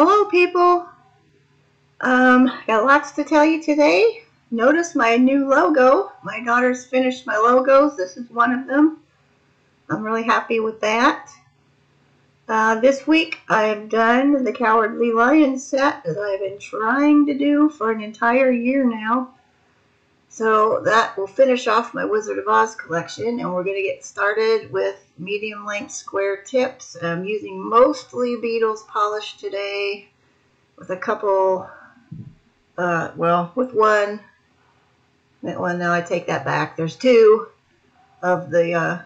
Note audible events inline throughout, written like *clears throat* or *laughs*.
Hello, people. Um, got lots to tell you today. Notice my new logo. My daughter's finished my logos. This is one of them. I'm really happy with that. Uh, this week I've done the Cowardly Lion set that I've been trying to do for an entire year now. So that will finish off my Wizard of Oz collection and we're going to get started with medium length square tips. I'm using mostly Beetles polish today with a couple, uh, well, with one, that one, now I take that back. There's two of the, uh,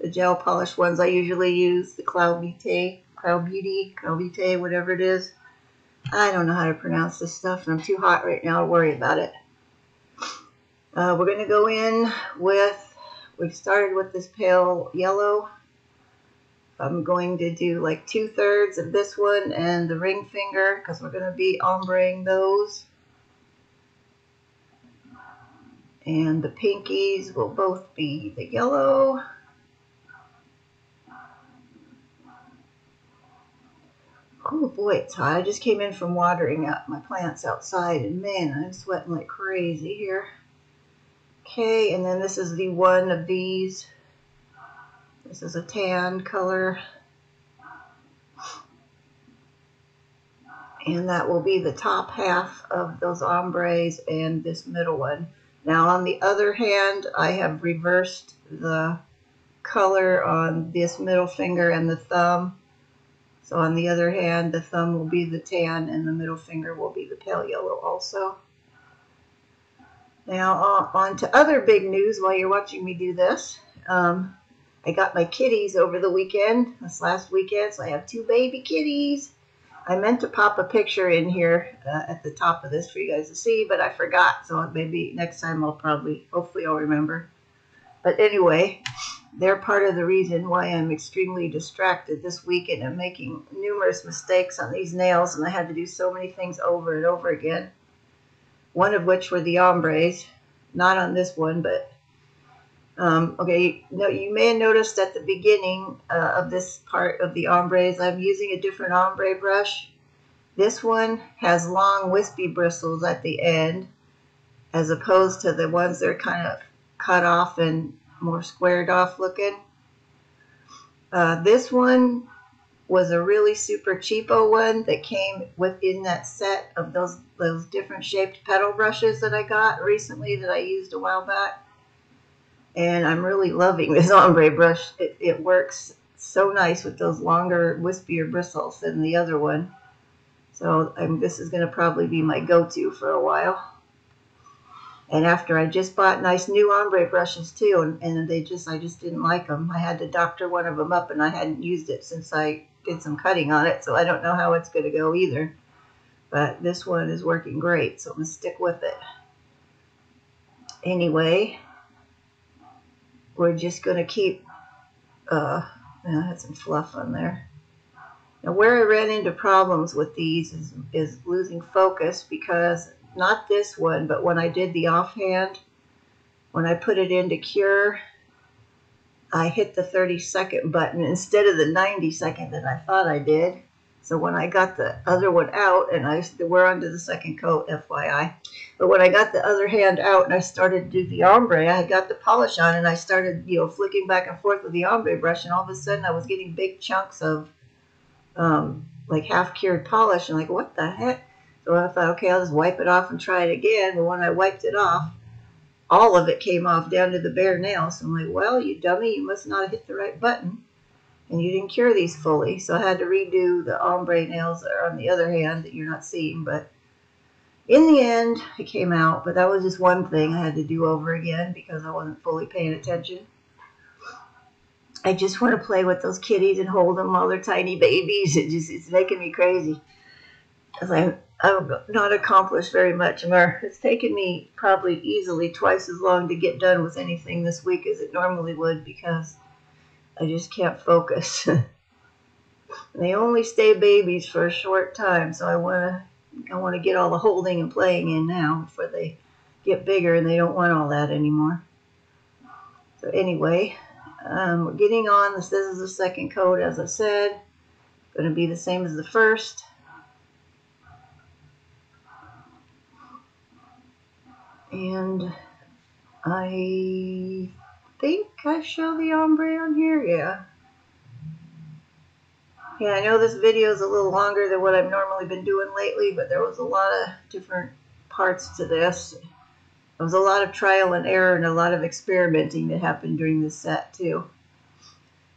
the gel polish ones I usually use, the Cloud Beauty, Cloud Beauty, Cloud Beauty, whatever it is. I don't know how to pronounce this stuff and I'm too hot right now to worry about it. Uh, we're going to go in with, we've started with this pale yellow. I'm going to do like two thirds of this one and the ring finger because we're going to be ombreing those. And the pinkies will both be the yellow. Oh boy, it's hot. I just came in from watering out my plants outside and man, I'm sweating like crazy here. Okay, and then this is the one of these. This is a tan color. And that will be the top half of those ombres and this middle one. Now on the other hand, I have reversed the color on this middle finger and the thumb. So on the other hand, the thumb will be the tan and the middle finger will be the pale yellow also. Now uh, on to other big news while you're watching me do this. Um, I got my kitties over the weekend, this last weekend, so I have two baby kitties. I meant to pop a picture in here uh, at the top of this for you guys to see, but I forgot, so maybe next time I'll probably, hopefully I'll remember. But anyway, they're part of the reason why I'm extremely distracted this weekend. I'm making numerous mistakes on these nails, and I had to do so many things over and over again one of which were the ombres, not on this one, but um, okay, no, you may have noticed at the beginning uh, of this part of the ombres, I'm using a different ombre brush. This one has long wispy bristles at the end, as opposed to the ones that are kind of cut off and more squared off looking. Uh, this one was a really super cheapo one that came within that set of those those different shaped petal brushes that I got recently that I used a while back. And I'm really loving this *laughs* ombre brush. It, it works so nice with those longer, wispier bristles than the other one. So um, this is going to probably be my go-to for a while. And after I just bought nice new ombre brushes too, and, and they just, I just didn't like them. I had to doctor one of them up and I hadn't used it since I did some cutting on it, so I don't know how it's going to go either. But this one is working great, so I'm going to stick with it. Anyway, we're just going to keep, uh, I had some fluff on there. Now where I ran into problems with these is, is losing focus because not this one, but when I did the offhand, when I put it into cure, I hit the 30 second button instead of the 90 second that I thought I did. So when I got the other one out, and I we're under the second coat, FYI. But when I got the other hand out and I started to do the ombre, I had got the polish on and I started, you know, flicking back and forth with the ombre brush, and all of a sudden I was getting big chunks of um, like half cured polish, and like what the heck? So I thought, okay, I'll just wipe it off and try it again. But when I wiped it off, all of it came off down to the bare nails. So I'm like, well, you dummy, you must not have hit the right button. And you didn't cure these fully. So I had to redo the ombre nails that are on the other hand that you're not seeing. But in the end, it came out. But that was just one thing I had to do over again because I wasn't fully paying attention. I just want to play with those kitties and hold them while they're tiny babies. It just it's making me crazy. Cause I'm I've not accomplished very much. It's taken me probably easily twice as long to get done with anything this week as it normally would because I just can't focus. *laughs* they only stay babies for a short time, so I want to I want to get all the holding and playing in now before they get bigger and they don't want all that anymore. So anyway, um, we're getting on. This, this is the second coat, as I said. Going to be the same as the first. And I think I show the ombre on here, yeah. Yeah, I know this video is a little longer than what I've normally been doing lately, but there was a lot of different parts to this. There was a lot of trial and error and a lot of experimenting that happened during this set too.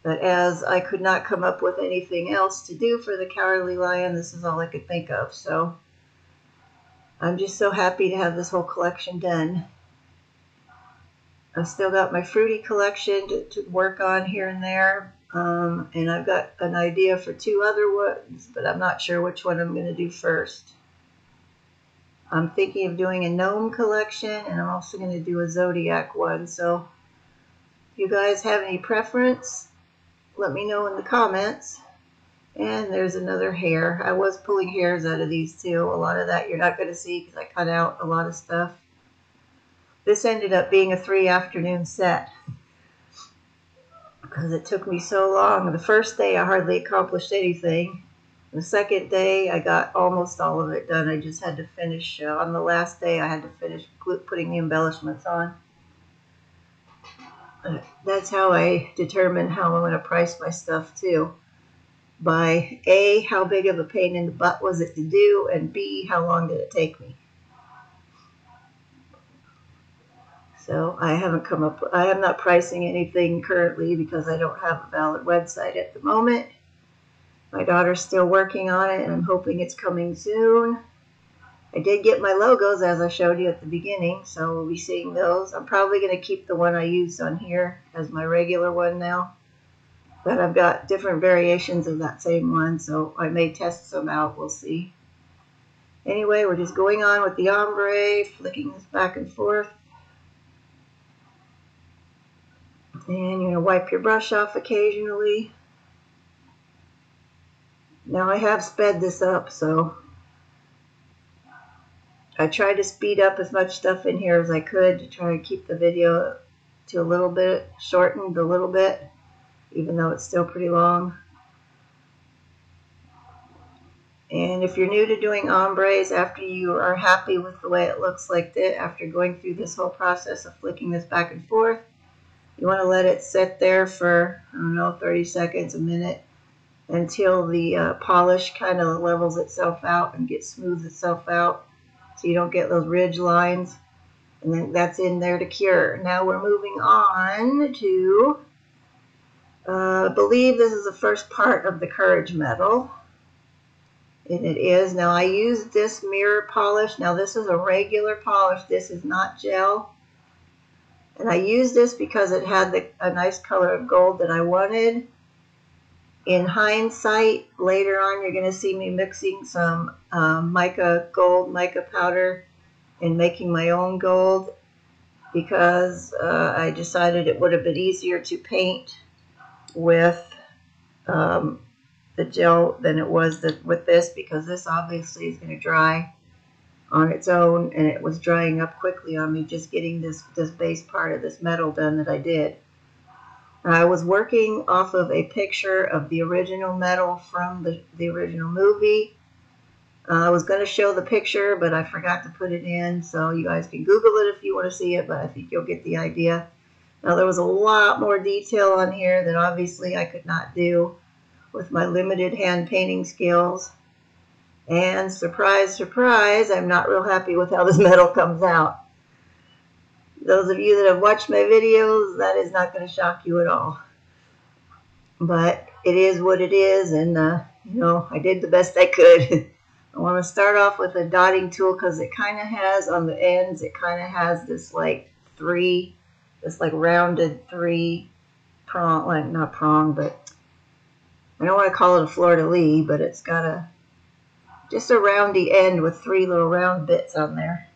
But as I could not come up with anything else to do for the Cowardly Lion, this is all I could think of. So I'm just so happy to have this whole collection done. I've still got my fruity collection to, to work on here and there. Um, and I've got an idea for two other ones, but I'm not sure which one I'm going to do first. I'm thinking of doing a gnome collection, and I'm also going to do a zodiac one. So if you guys have any preference, let me know in the comments. And there's another hair. I was pulling hairs out of these too. A lot of that you're not going to see because I cut out a lot of stuff. This ended up being a three afternoon set because it took me so long. The first day I hardly accomplished anything. The second day I got almost all of it done. I just had to finish. Uh, on the last day I had to finish putting the embellishments on. That's how I determine how I'm going to price my stuff too. By A, how big of a pain in the butt was it to do, and B, how long did it take me. So I haven't come up, I am not pricing anything currently because I don't have a valid website at the moment. My daughter's still working on it and I'm hoping it's coming soon. I did get my logos as I showed you at the beginning, so we'll be seeing those. I'm probably going to keep the one I used on here as my regular one now. But I've got different variations of that same one, so I may test some out. We'll see. Anyway, we're just going on with the ombre, flicking this back and forth. And you're going to wipe your brush off occasionally. Now I have sped this up, so I tried to speed up as much stuff in here as I could to try and keep the video to a little bit, shortened a little bit, even though it's still pretty long. And if you're new to doing ombres, after you are happy with the way it looks like that, after going through this whole process of flicking this back and forth, you want to let it sit there for, I don't know, 30 seconds, a minute, until the uh, polish kind of levels itself out and gets smooth itself out so you don't get those ridge lines. And then that's in there to cure. Now we're moving on to, uh, I believe this is the first part of the Courage Medal. And it is. Now I used this mirror polish. Now this is a regular polish. This is not gel. And I used this because it had the, a nice color of gold that I wanted. In hindsight, later on, you're going to see me mixing some um, mica gold, mica powder, and making my own gold because uh, I decided it would have been easier to paint with um, the gel than it was the, with this because this obviously is going to dry on its own and it was drying up quickly on me just getting this, this base part of this medal done that I did. I was working off of a picture of the original medal from the, the original movie. Uh, I was going to show the picture, but I forgot to put it in, so you guys can Google it if you want to see it, but I think you'll get the idea. Now, there was a lot more detail on here that obviously I could not do with my limited hand painting skills. And surprise, surprise, I'm not real happy with how this *laughs* medal comes out. Those of you that have watched my videos, that is not going to shock you at all. But it is what it is, and, uh, you know, I did the best I could. *laughs* I want to start off with a dotting tool because it kind of has, on the ends, it kind of has this, like, three, this, like, rounded three prong, like, not prong, but I don't want to call it a fleur-de-lis, but it's got a, just a roundy end with three little round bits on there.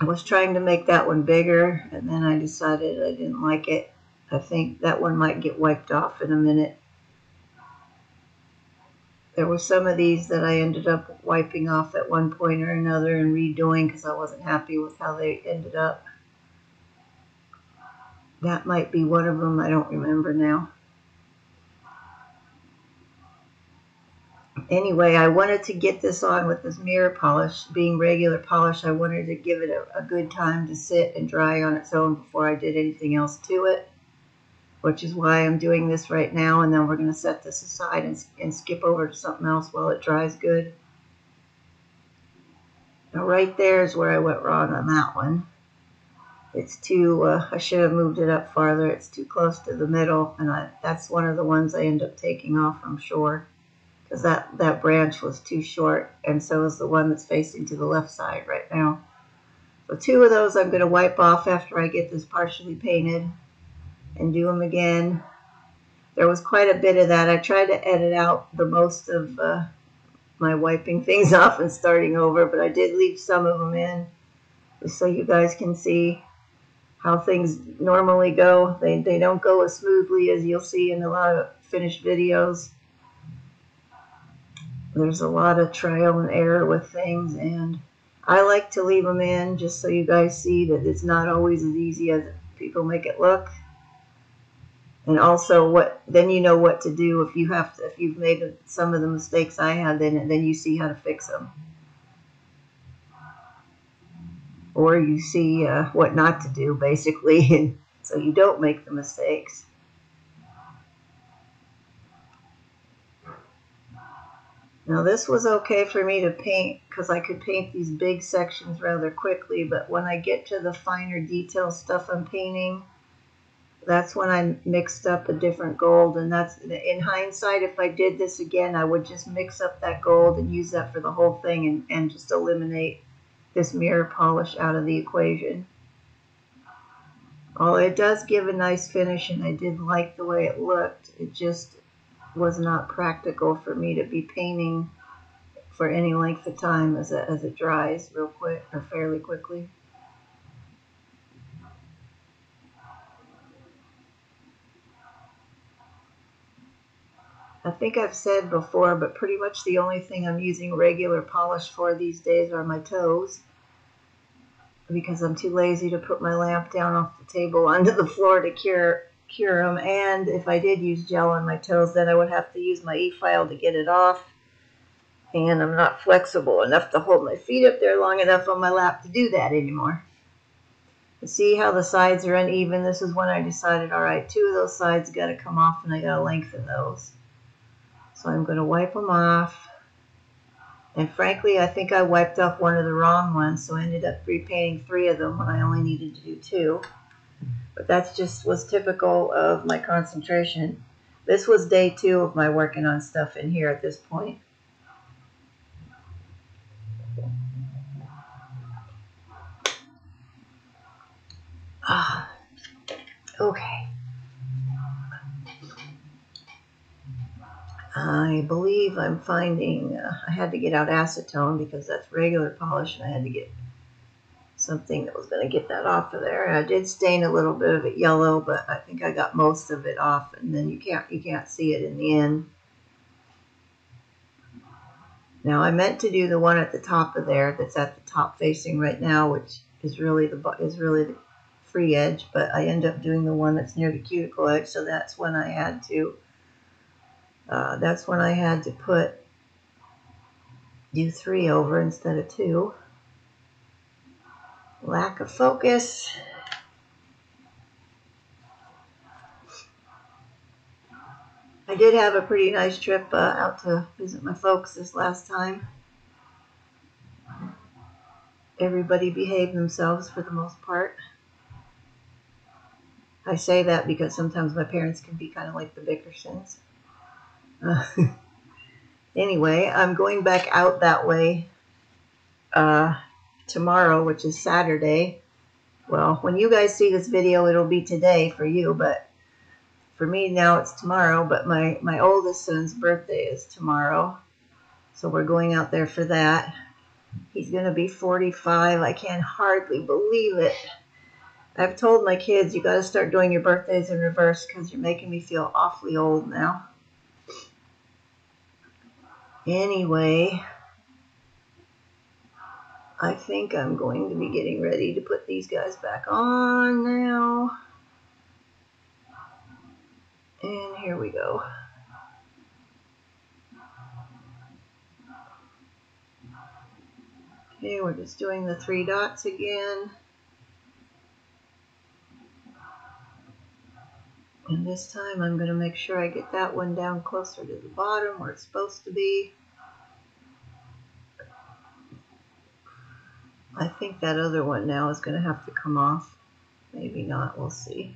I was trying to make that one bigger, and then I decided I didn't like it. I think that one might get wiped off in a minute. There were some of these that I ended up wiping off at one point or another and redoing because I wasn't happy with how they ended up. That might be one of them. I don't remember now. anyway, I wanted to get this on with this mirror polish. Being regular polish, I wanted to give it a, a good time to sit and dry on its own before I did anything else to it, which is why I'm doing this right now. And then we're going to set this aside and, and skip over to something else while it dries good. Now right there is where I went wrong on that one. It's too, uh, I should have moved it up farther. It's too close to the middle, and I, that's one of the ones I end up taking off, I'm sure because that, that branch was too short, and so is the one that's facing to the left side right now. So two of those I'm going to wipe off after I get this partially painted and do them again. There was quite a bit of that. I tried to edit out the most of uh, my wiping *laughs* things off and starting over, but I did leave some of them in just so you guys can see how things normally go. They, they don't go as smoothly as you'll see in a lot of finished videos. There's a lot of trial and error with things and I like to leave them in just so you guys see that it's not always as easy as people make it look. And also what then you know what to do if you have to, if you've made some of the mistakes I had then then you see how to fix them or you see uh, what not to do basically *laughs* so you don't make the mistakes Now this was okay for me to paint because I could paint these big sections rather quickly, but when I get to the finer detail stuff I'm painting, that's when I mixed up a different gold. And that's in hindsight, if I did this again, I would just mix up that gold and use that for the whole thing and, and just eliminate this mirror polish out of the equation. Well, it does give a nice finish and I did like the way it looked. It just was not practical for me to be painting for any length of time as it, as it dries real quick or fairly quickly. I think I've said before, but pretty much the only thing I'm using regular polish for these days are my toes because I'm too lazy to put my lamp down off the table *laughs* onto the floor to cure cure them. And if I did use gel on my toes, then I would have to use my e-file to get it off. And I'm not flexible enough to hold my feet up there long enough on my lap to do that anymore. See how the sides are uneven? This is when I decided, all right, two of those sides got to come off and I got to lengthen those. So I'm going to wipe them off. And frankly, I think I wiped off one of the wrong ones, so I ended up repainting three of them when I only needed to do two. But that's just was typical of my concentration. This was day two of my working on stuff in here at this point. Ah, okay. I believe I'm finding, uh, I had to get out acetone because that's regular polish and I had to get something that was going to get that off of there. I did stain a little bit of it yellow, but I think I got most of it off, and then you can't you can't see it in the end. Now I meant to do the one at the top of there that's at the top facing right now, which is really the is really the free edge, but I end up doing the one that's near the cuticle edge, so that's when I had to uh, that's when I had to put do three over instead of two lack of focus. I did have a pretty nice trip uh, out to visit my folks this last time. Everybody behaved themselves for the most part. I say that because sometimes my parents can be kind of like the Bickersons. *laughs* Anyway, I'm going back out that way uh, tomorrow, which is Saturday. Well, when you guys see this video, it'll be today for you, but for me now it's tomorrow, but my, my oldest son's birthday is tomorrow. So we're going out there for that. He's going to be 45. I can hardly believe it. I've told my kids, you got to start doing your birthdays in reverse because you're making me feel awfully old now. Anyway, I think I'm going to be getting ready to put these guys back on now. And here we go. Okay, we're just doing the three dots again. And this time I'm going to make sure I get that one down closer to the bottom where it's supposed to be. I think that other one now is going to have to come off. Maybe not, we'll see.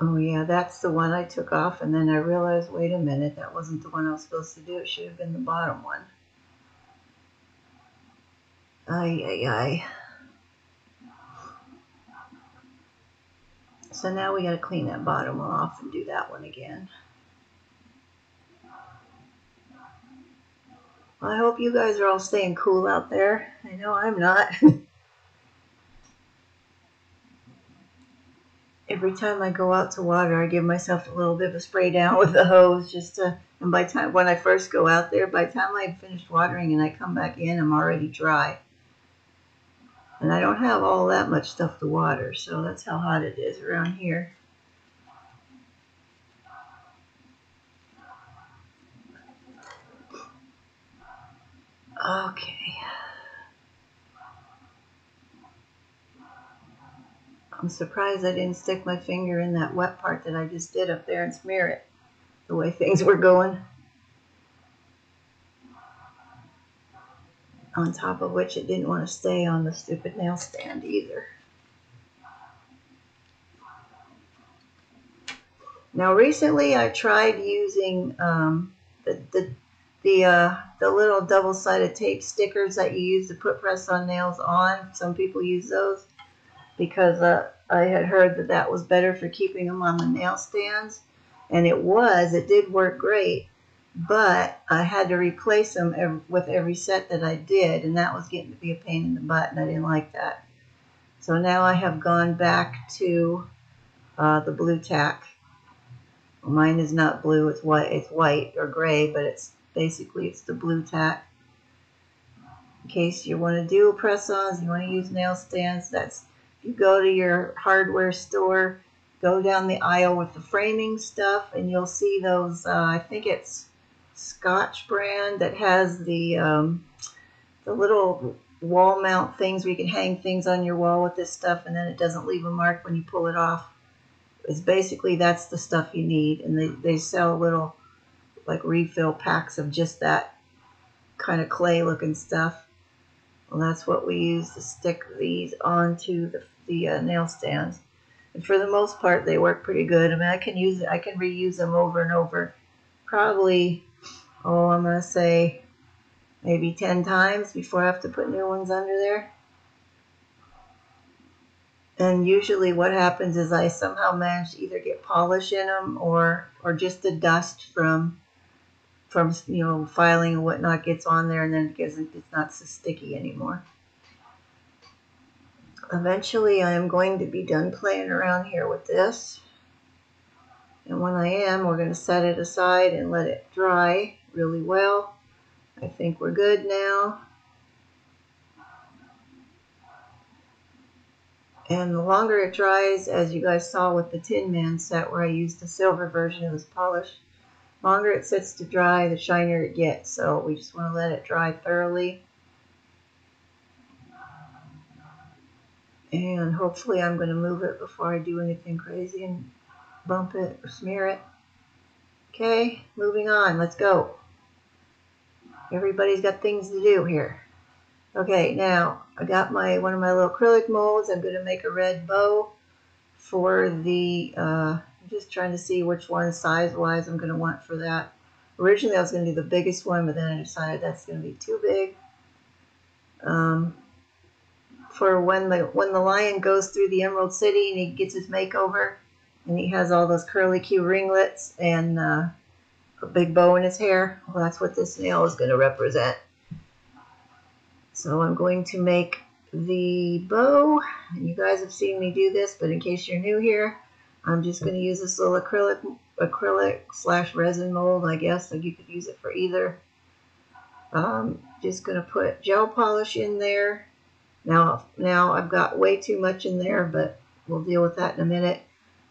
Oh yeah, that's the one I took off and then I realized, wait a minute, that wasn't the one I was supposed to do. It should have been the bottom one. Ay, ay, ay. So now we got to clean that bottom one off and do that one again. I hope you guys are all staying cool out there. I know I'm not. *laughs* Every time I go out to water, I give myself a little bit of a spray down with the hose just to, and by time, when I first go out there, by the time I've finished watering and I come back in, I'm already dry. And I don't have all that much stuff to water, so that's how hot it is around here. Okay. I'm surprised I didn't stick my finger in that wet part that I just did up there and smear it the way things were going. On top of which it didn't want to stay on the stupid nail stand either. Now recently I tried using um, the, the, the, uh, the little double-sided tape stickers that you use to put press-on nails on. Some people use those because uh, I had heard that that was better for keeping them on the nail stands. And it was, it did work great but I had to replace them every, with every set that I did, and that was getting to be a pain in the butt, and I didn't like that. So now I have gone back to uh, the blue tack. Mine is not blue; it's white. It's white or gray, but it's basically it's the blue tack. In case you want to do press-ons, you want to use nail stands. That's you go to your hardware store, go down the aisle with the framing stuff, and you'll see those. Uh, I think it's Scotch brand that has the um, the little wall mount things where you can hang things on your wall with this stuff and then it doesn't leave a mark when you pull it off. It's basically that's the stuff you need and they, they sell little like refill packs of just that kind of clay looking stuff. Well, that's what we use to stick these onto the, the uh, nail stands. And for the most part, they work pretty good. I mean, I can use I can reuse them over and over. Probably oh, I'm going to say maybe 10 times before I have to put new ones under there. And usually what happens is I somehow manage to either get polish in them or, or just the dust from, from you know, filing and whatnot gets on there and then it gets, it's not so sticky anymore. Eventually I am going to be done playing around here with this. And when I am, we're going to set it aside and let it dry really well. I think we're good now. And the longer it dries, as you guys saw with the Tin Man set where I used the silver version of this polish, longer it sits to dry, the shinier it gets. So we just want to let it dry thoroughly. And hopefully I'm going to move it before I do anything crazy and bump it or smear it. Okay, moving on. Let's go. Everybody's got things to do here. Okay, now I got my one of my little acrylic molds. I'm going to make a red bow for the, uh, I'm just trying to see which one size-wise I'm going to want for that. Originally I was going to do the biggest one, but then I decided that's going to be too big. Um, for when the when the lion goes through the Emerald City and he gets his makeover, and he has all those curly Q ringlets and uh, a big bow in his hair. Well, that's what this nail is going to represent. So I'm going to make the bow. And you guys have seen me do this, but in case you're new here, I'm just going to use this little acrylic acrylic slash resin mold, I guess. Like you could use it for either. Um, just going to put gel polish in there. Now, now I've got way too much in there, but we'll deal with that in a minute.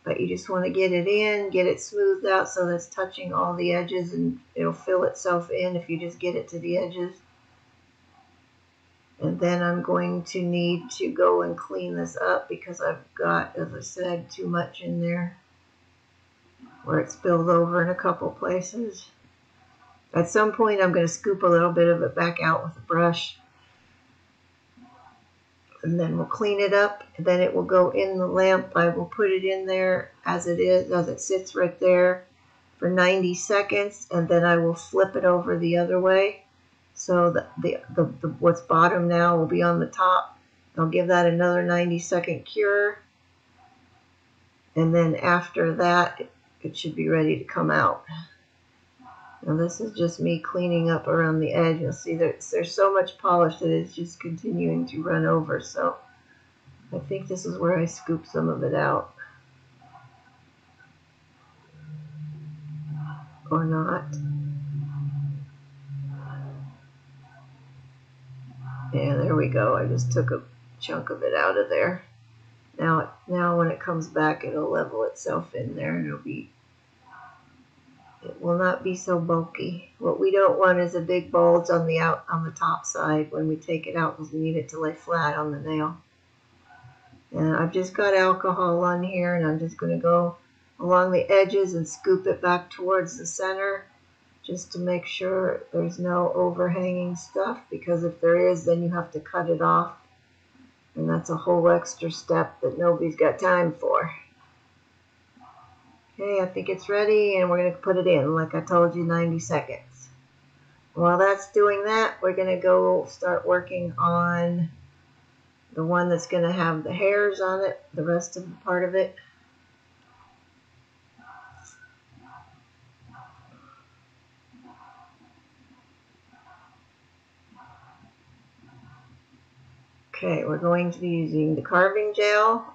But you just want to get it in, get it smoothed out so that's touching all the edges and it'll fill itself in if you just get it to the edges. And then I'm going to need to go and clean this up because I've got, as I said, too much in there where it spilled over in a couple places. At some point, I'm going to scoop a little bit of it back out with a brush. And then we'll clean it up. Then it will go in the lamp. I will put it in there as it is, as it sits right there for 90 seconds. And then I will flip it over the other way. So the, the, the, the what's bottom now will be on the top. I'll give that another 90 second cure. And then after that, it should be ready to come out. Now this is just me cleaning up around the edge. You'll see there's, there's so much polish that it's just continuing to run over. So I think this is where I scoop some of it out. Or not. Yeah, there we go. I just took a chunk of it out of there. Now, now when it comes back, it'll level itself in there and it'll be it will not be so bulky. What we don't want is a big bulge on the out on the top side when we take it out because we need it to lay flat on the nail. And I've just got alcohol on here and I'm just going to go along the edges and scoop it back towards the center just to make sure there's no overhanging stuff because if there is then you have to cut it off and that's a whole extra step that nobody's got time for. Okay, I think it's ready and we're going to put it in like I told you 90 seconds. While that's doing that, we're going to go start working on the one that's going to have the hairs on it, the rest of the part of it. Okay, we're going to be using the carving gel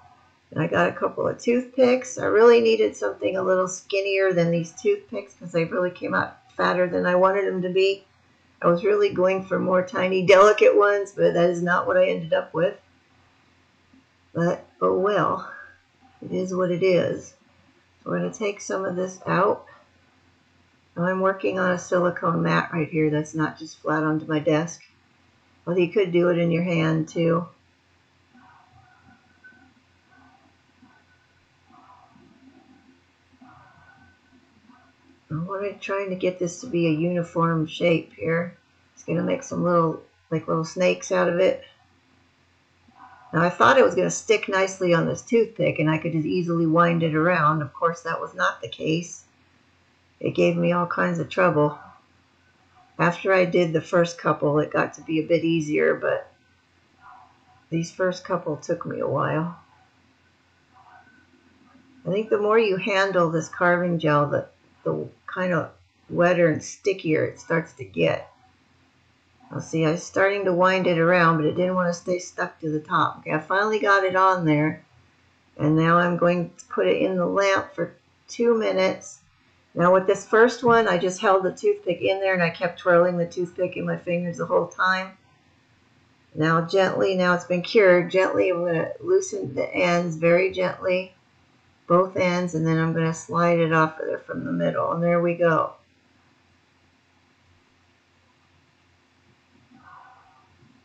and I got a couple of toothpicks. I really needed something a little skinnier than these toothpicks because they really came out fatter than I wanted them to be. I was really going for more tiny, *laughs* delicate ones, but that is not what I ended up with. But, oh well, it is what it is. We're going to take some of this out. I'm working on a silicone mat right here that's not just flat onto my desk. Well, you could do it in your hand too. I'm trying to get this to be a uniform shape here. It's going to make some little, like little snakes out of it. Now I thought it was going to stick nicely on this toothpick and I could just easily wind it around. Of course that was not the case. It gave me all kinds of trouble. After I did the first couple it got to be a bit easier but these first couple took me a while. I think the more you handle this carving gel, the, the kind of wetter and stickier it starts to get. I'll see, I was starting to wind it around, but it didn't want to stay stuck to the top. Okay, I finally got it on there, and now I'm going to put it in the lamp for two minutes. Now with this first one, I just held the toothpick in there, and I kept twirling the toothpick in my fingers the whole time. Now gently, now it's been cured, gently I'm going to loosen the ends very gently both ends and then I'm going to slide it off of there from the middle and there we go.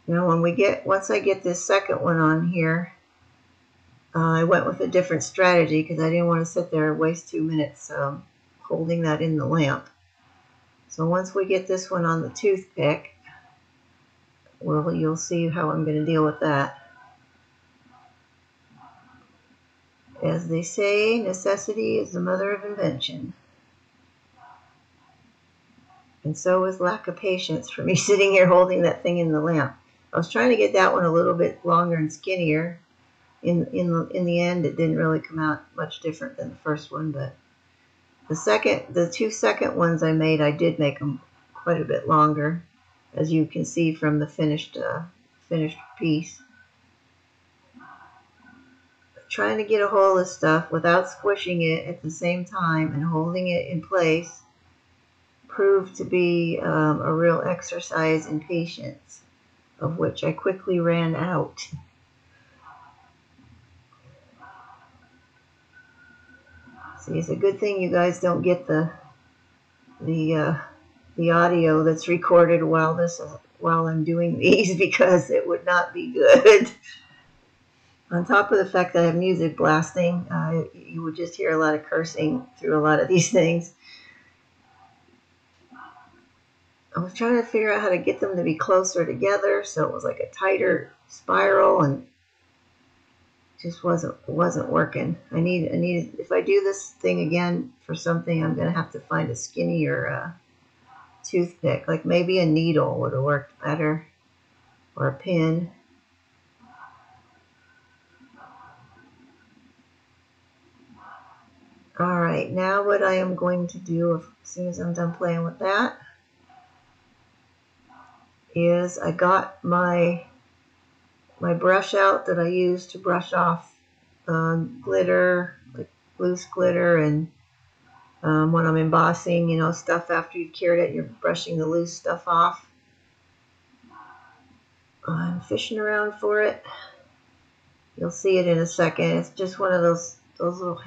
Now when we get, once I get this second one on here, uh, I went with a different strategy because I didn't want to sit there and waste two minutes um, holding that in the lamp. So once we get this one on the toothpick, well, you'll see how I'm going to deal with that. As they say, necessity is the mother of invention. And so is lack of patience for me *laughs* sitting here holding that thing in the lamp. I was trying to get that one a little bit longer and skinnier. In, in, the, in the end, it didn't really come out much different than the first one, but the second, the two second ones I made, I did make them quite a bit longer, as you can see from the finished, uh, finished piece trying to get a hold of stuff without squishing it at the same time and holding it in place proved to be um, a real exercise in patience, of which I quickly ran out. *laughs* See, it's a good thing you guys don't get the the uh, the audio that's recorded while this while I'm doing these *laughs* because it would not be good. *laughs* On top of the fact that I have music blasting, uh, you would just hear a lot of cursing through a lot of these *laughs* things. I was trying to figure out how to get them to be closer together so it was like a tighter spiral and just wasn't wasn't working. I need I need if I do this thing again for something, I'm gonna have to find a skinnier uh, toothpick. Like maybe a needle would have worked better, or a pin. All right, now what I am going to do as soon as I'm done playing with that is I got my my brush out that I use to brush off um, glitter, like loose glitter, and um, when I'm embossing, you know, stuff after you've cured it, you're brushing the loose stuff off. I'm fishing around for it. You'll see it in a second. It's just one of those those little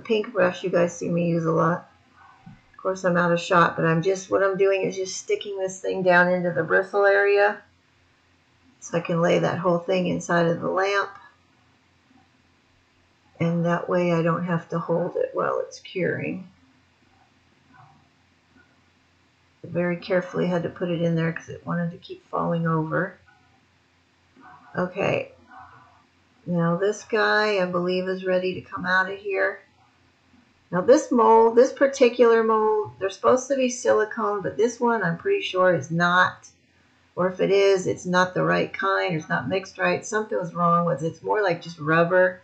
the pink brush you guys see me use a lot. Of course, I'm out of shot, but I'm just what I'm doing is just sticking this thing down into the bristle area so I can lay that whole thing inside of the lamp. And that way I don't have to hold it while it's curing. I very carefully had to put it in there because it wanted to keep falling over. Okay. Now this guy, I believe, is ready to come out of here. Now this mold, this particular mold, they're supposed to be silicone, but this one I'm pretty sure is not or if it is, it's not the right kind, or it's not mixed right. Something was wrong with it. It's more like just rubber.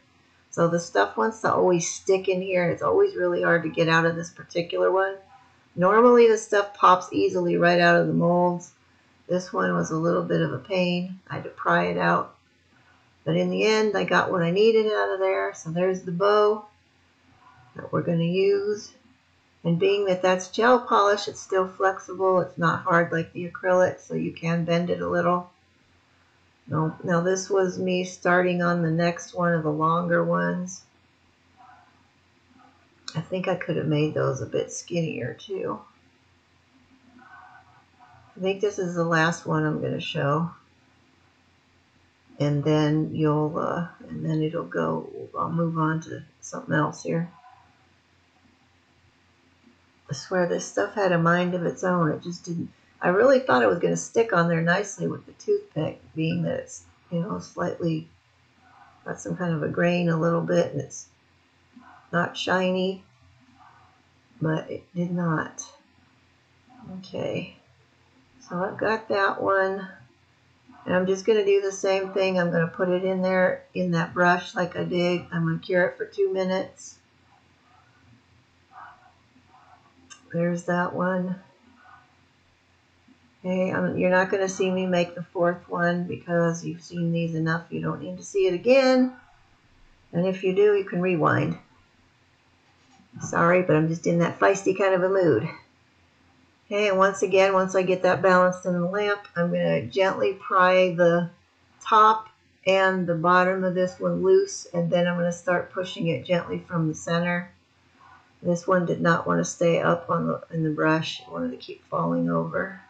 So the stuff wants to always stick in here, it's always really hard to get out of this particular one. Normally the stuff pops easily right out of the molds. This one was a little bit of a pain. I had to pry it out. But in the end, I got what I needed out of there. So there's the bow that we're going to use. And being that that's gel polish, it's still flexible. It's not hard like the acrylic, so you can bend it a little. Now, now this was me starting on the next one of the longer ones. I think I could have made those a bit skinnier too. I think this is the last one I'm going to show. And then you'll, uh, and then it'll go, I'll move on to something else here. I swear this stuff had a mind of its own. It just didn't. I really thought it was going to stick on there nicely with the toothpick, being that it's, you know, slightly got some kind of a grain a little bit and it's not shiny, but it did not. Okay, so I've got that one. And I'm just going to do the same thing. I'm going to put it in there in that brush like I did. I'm going to cure it for two minutes. There's that one. Okay, I'm, you're not going to see me make the fourth one because you've seen these enough. You don't need to see it again. And if you do, you can rewind. Sorry, but I'm just in that feisty kind of a mood. Okay, and once again, once I get that balanced in the lamp, I'm going to gently pry the top and the bottom of this one loose, and then I'm going to start pushing it gently from the center. This one did not want to stay up on the in the brush. It wanted to keep falling over.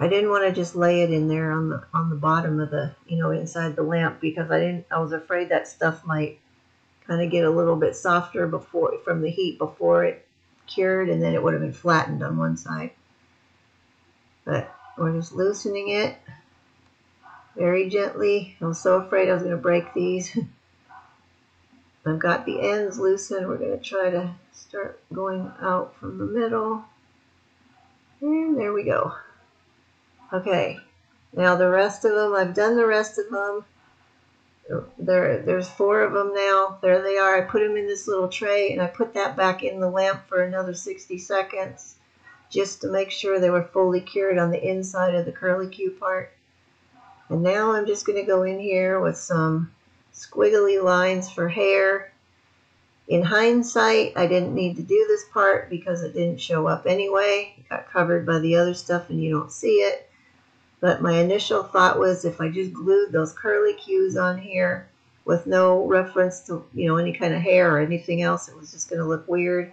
I didn't want to just lay it in there on the on the bottom of the you know inside the lamp because I didn't I was afraid that stuff might kind of get a little bit softer before from the heat before it cured and then it would have been flattened on one side. But we're just loosening it very gently. I was so afraid I was going to break these. *laughs* I've got the ends loosened. We're going to try to start going out from the middle. And there we go. Okay, now the rest of them, I've done the rest of them. There, there's four of them now. There they are. I put them in this little tray and I put that back in the lamp for another 60 seconds just to make sure they were fully cured on the inside of the curly Q part. And now I'm just going to go in here with some squiggly lines for hair. In hindsight, I didn't need to do this part because it didn't show up anyway. It got covered by the other stuff and you don't see it. But my initial thought was if I just glued those curly cues on here with no reference to, you know, any kind of hair or anything else, it was just going to look weird.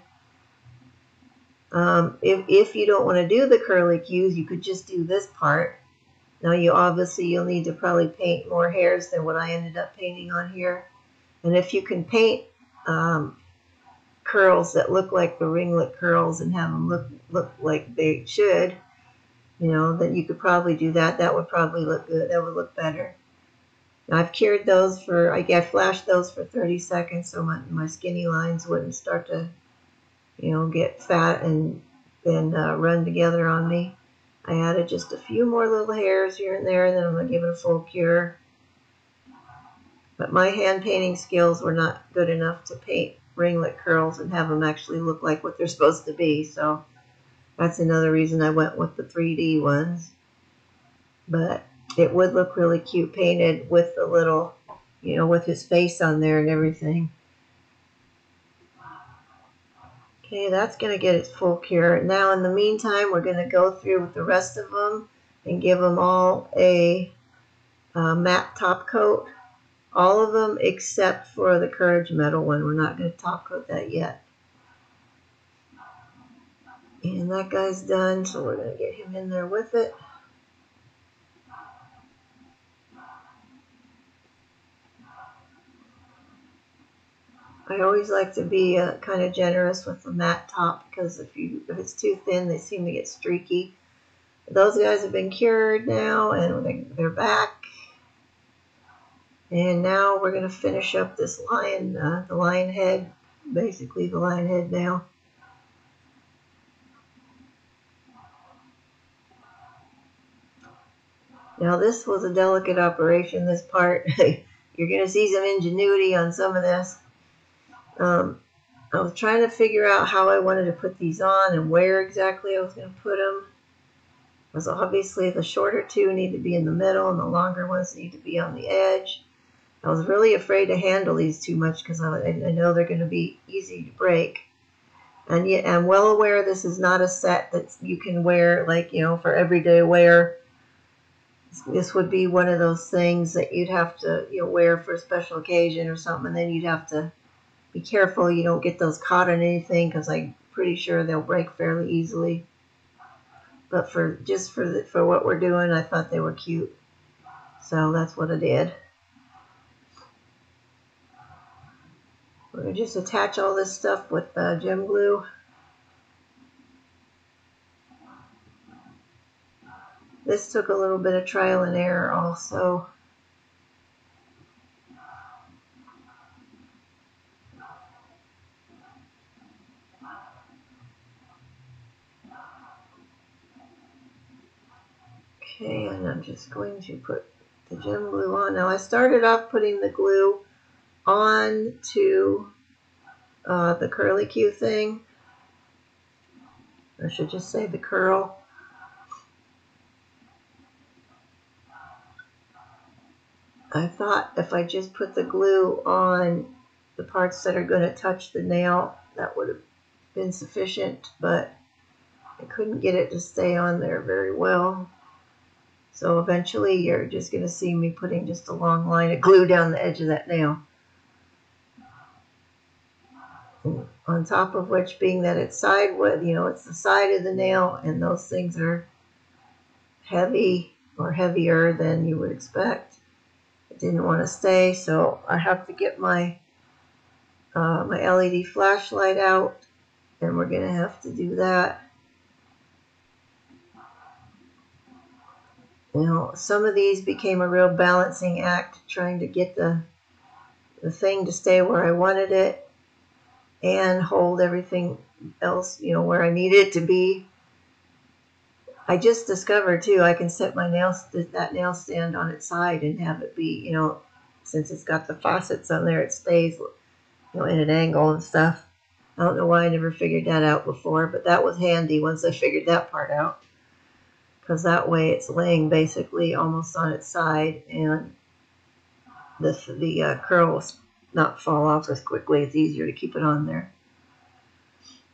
Um, if, if you don't want to do the curly cues, you could just do this part. Now you obviously you'll need to probably paint more hairs than what I ended up painting on here. And if you can paint um, curls that look like the ringlet curls and have them look look like they should, you know, then you could probably do that. That would probably look good. That would look better. I've cured those for, I get flashed those for 30 seconds so my, my skinny lines wouldn't start to you know, get fat and then uh, run together on me. I added just a few more little hairs here and there, and then I'm going to give it a full cure. But my hand painting skills were not good enough to paint ringlet curls and have them actually look like what they're supposed to be. So that's another reason I went with the 3D ones. But it would look really cute painted with the little, you know, with his face on there and everything. Okay, that's going to get its full cure. Now, in the meantime, we're going to go through with the rest of them and give them all a uh, matte top coat. All of them except for the Courage Medal one. We're not going to top coat that yet. And that guy's done, so we're going to get him in there with it. I always like to be uh, kind of generous with the matte top because if you if it's too thin, they seem to get streaky. Those guys have been cured now, and they're back. And now we're going to finish up this lion, uh, the lion head, basically the lion head now. Now this was a delicate operation, this part. *laughs* You're going to see some ingenuity on some of this. Um, I was trying to figure out how I wanted to put these on and where exactly I was going to put them. Because obviously the shorter two need to be in the middle and the longer ones need to be on the edge. I was really afraid to handle these too much because I, I, know they're going to be easy to break. And yet I'm well aware this is not a set that you can wear like, you know, for everyday wear. This would be one of those things that you'd have to, you know, wear for a special occasion or something. And then you'd have to be careful you don't get those caught on anything because I'm pretty sure they'll break fairly easily. But for just for the, for what we're doing, I thought they were cute. So that's what I did. We're going to just attach all this stuff with uh, gem glue. This took a little bit of trial and error also. Okay, and I'm just going to put the gem glue on. Now I started off putting the glue on to uh, the curly Q thing. I should just say the curl. I thought if I just put the glue on the parts that are going to touch the nail, that would have been sufficient, but I couldn't get it to stay on there very well. So eventually you're just going to see me putting just a long line of glue down the edge of that nail. on top of which being that it's sideways, you know, it's the side of the nail and those things are heavy or heavier than you would expect. It didn't want to stay, so I have to get my uh, my LED flashlight out and we're going to have to do that. You know, some of these became a real balancing act, trying to get the, the thing to stay where I wanted it and hold everything else, you know, where I need it to be. I just discovered too, I can set my nail that nail stand on its side and have it be, you know, since it's got the faucets on there, it stays, you know, in an angle and stuff. I don't know why I never figured that out before, but that was handy once I figured that part out because that way it's laying basically almost on its side and this, the uh, curl will not fall off as quickly. It's easier to keep it on there.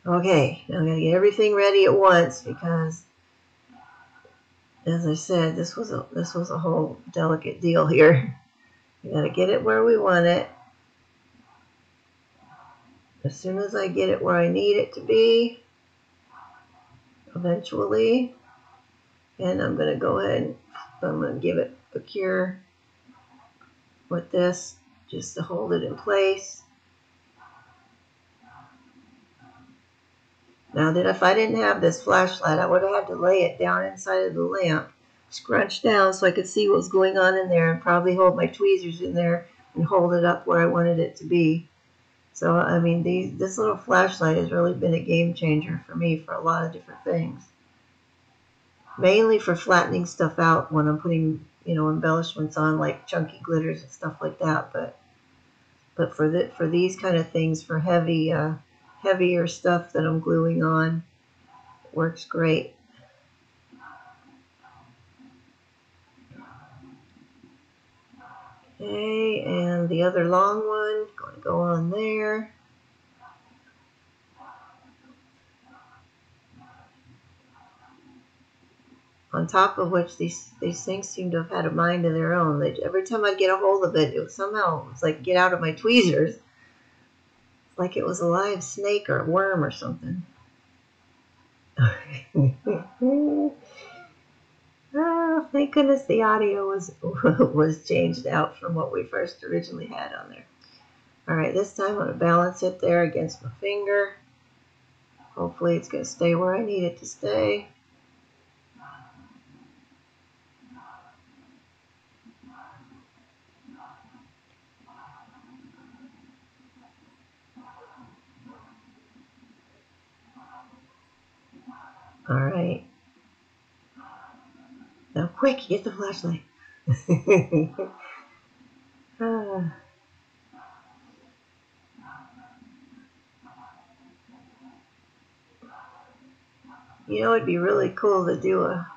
Okay, now I'm going to get everything ready at once because as I said, this was a this was a whole delicate deal here. We gotta get it where we want it. As soon as I get it where I need it to be, eventually, and I'm gonna go ahead and I'm gonna give it a cure with this just to hold it in place. Now that if I didn't have this flashlight, I would have had to lay it down inside of the lamp, scrunch down so I could see what was going on in there and probably hold my tweezers in there and hold it up where I wanted it to be. So, I mean, these, this little flashlight has really been a game changer for me for a lot of different things. Mainly for flattening stuff out when I'm putting, you know, embellishments on like chunky glitters and stuff like that. But, but for the, for these kind of things, for heavy, uh, heavier stuff that I'm gluing on. Works great. Okay, and the other long one, going to go on there. On top of which these these things seem to have had a mind of their own. Every time I'd get a hold of it, it somehow it's like get out of my tweezers like it was a live snake or a worm or something. *laughs* oh, thank goodness the audio was *laughs* was changed out from what we first originally had on there. All right, this time I'm going to balance it there against my finger. Hopefully it's going to stay where I need it to stay. All right. Now, quick, get the flashlight. *laughs* ah. You know, it'd be really cool to do a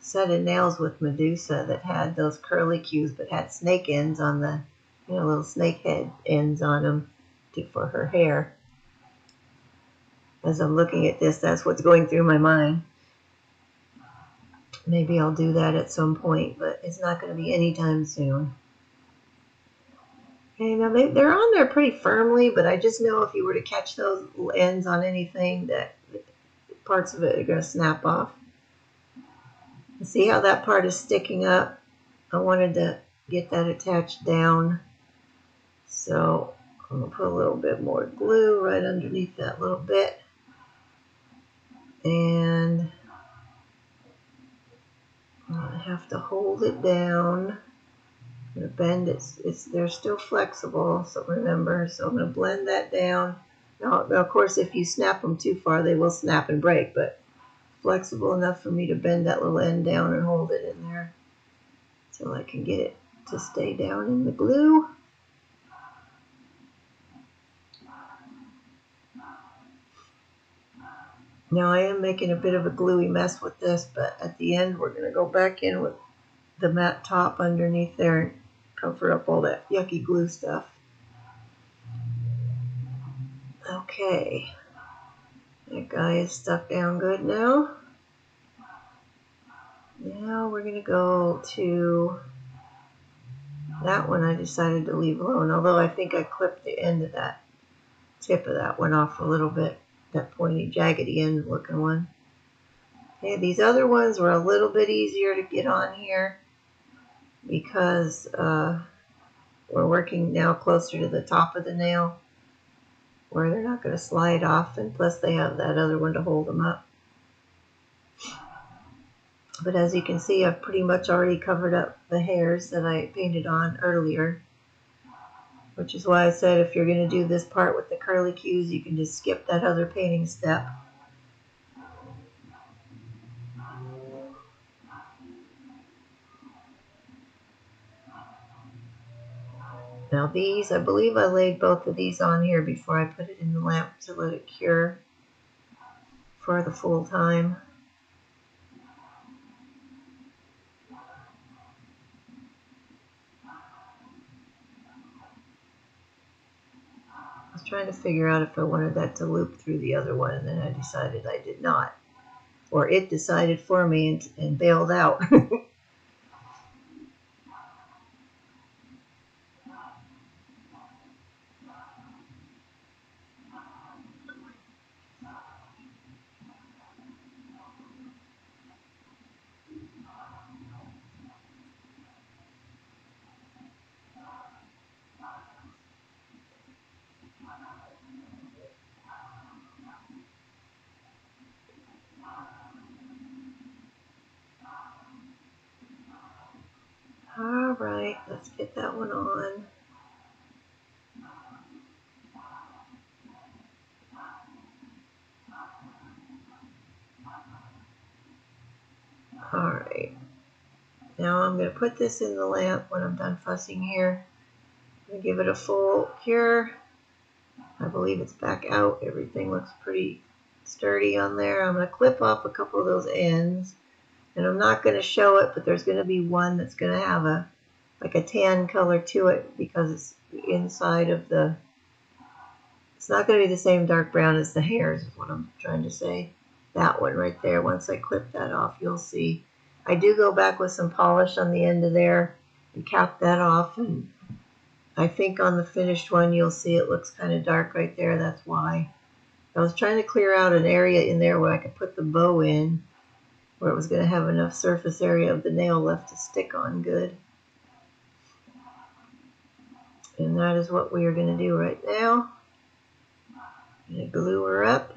set of nails with Medusa that had those curly cues but had snake ends on the, you know, little snake head ends on them to, for her hair as I'm looking at this, that's what's going through my mind. Maybe I'll do that at some point, but it's not going to be anytime soon. Okay, now they, they're on there pretty firmly, but I just know if you were to catch those ends on anything, that parts of it are going to snap off. See how that part is sticking up? I wanted to get that attached down. So I'm going to put a little bit more glue right underneath that little bit and I have to hold it down. I'm going to bend it. It's, they're still flexible, so remember. So I'm going to blend that down. Now, now, of course, if you snap them too far, they will snap and break, but flexible enough for me to bend that little end down and hold it in there so I can get it to stay down in the glue. Now I am making a bit of a gluey mess with this, but at the end we're going to go back in with the matte top underneath there and cover up all that yucky glue stuff. Okay, that guy is stuck down good now. Now we're going to go to that one I decided to leave alone, although I think I clipped the end of that tip of that one off a little bit that pointy, jaggedy end looking one. Okay, these other ones were a little bit easier to get on here because uh, we're working now closer to the top of the nail where they're not going to slide off and plus they have that other one to hold them up. But as you can see, I've pretty much already covered up the hairs that I painted on earlier which is why I said if you're going to do this part with the curly cues, you can just skip that other painting step. Now these, I believe I laid both of these on here before I put it in the lamp to let it cure for the full time. Trying to figure out if I wanted that to loop through the other one, and then I decided I did not. or it decided for me and, and bailed out. *laughs* All right, let's get that one on. All right. Now I'm going to put this in the lamp when I'm done fussing here. I'm going to give it a full cure. I believe it's back out. Everything looks pretty sturdy on there. I'm going to clip off a couple of those ends. And I'm not going to show it, but there's going to be one that's going to have a like a tan color to it because it's inside of the, it's not going to be the same dark brown as the hairs is what I'm trying to say. That one right there, once I clip that off, you'll see. I do go back with some polish on the end of there and cap that off. And I think on the finished one, you'll see it looks kind of dark right there. That's why. I was trying to clear out an area in there where I could put the bow in where it was going to have enough surface area of the nail left to stick on good. And that is what we are going to do right now. I'm going to glue her up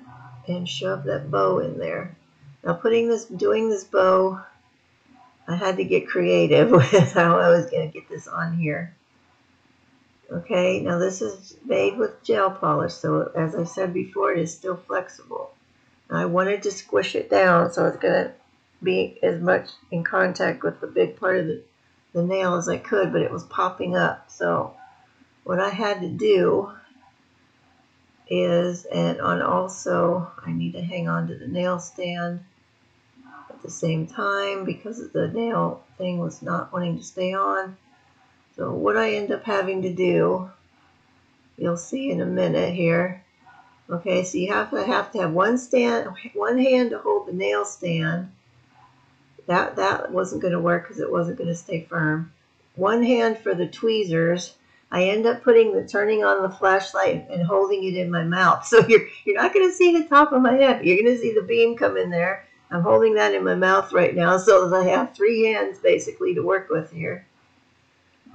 and shove that bow in there. Now putting this, doing this bow, I had to get creative *laughs* with how I was going to get this on here. Okay, now this is made with gel polish, so as I said before, it is still flexible. I wanted to squish it down, so it's going to be as much in contact with the big part of the, the nail as I could, but it was popping up. So what I had to do is, and on also, I need to hang on to the nail stand at the same time because the nail thing was not wanting to stay on. So what I end up having to do, you'll see in a minute here. Okay, so you have to have to have one stand, one hand to hold the nail stand, that, that wasn't going to work because it wasn't going to stay firm. One hand for the tweezers. I end up putting the turning on the flashlight and holding it in my mouth. *laughs* So you're you're not going to see the top of my head. You're going to see the beam come in there. I'm holding that in my mouth right now so that I have three hands basically to work with here.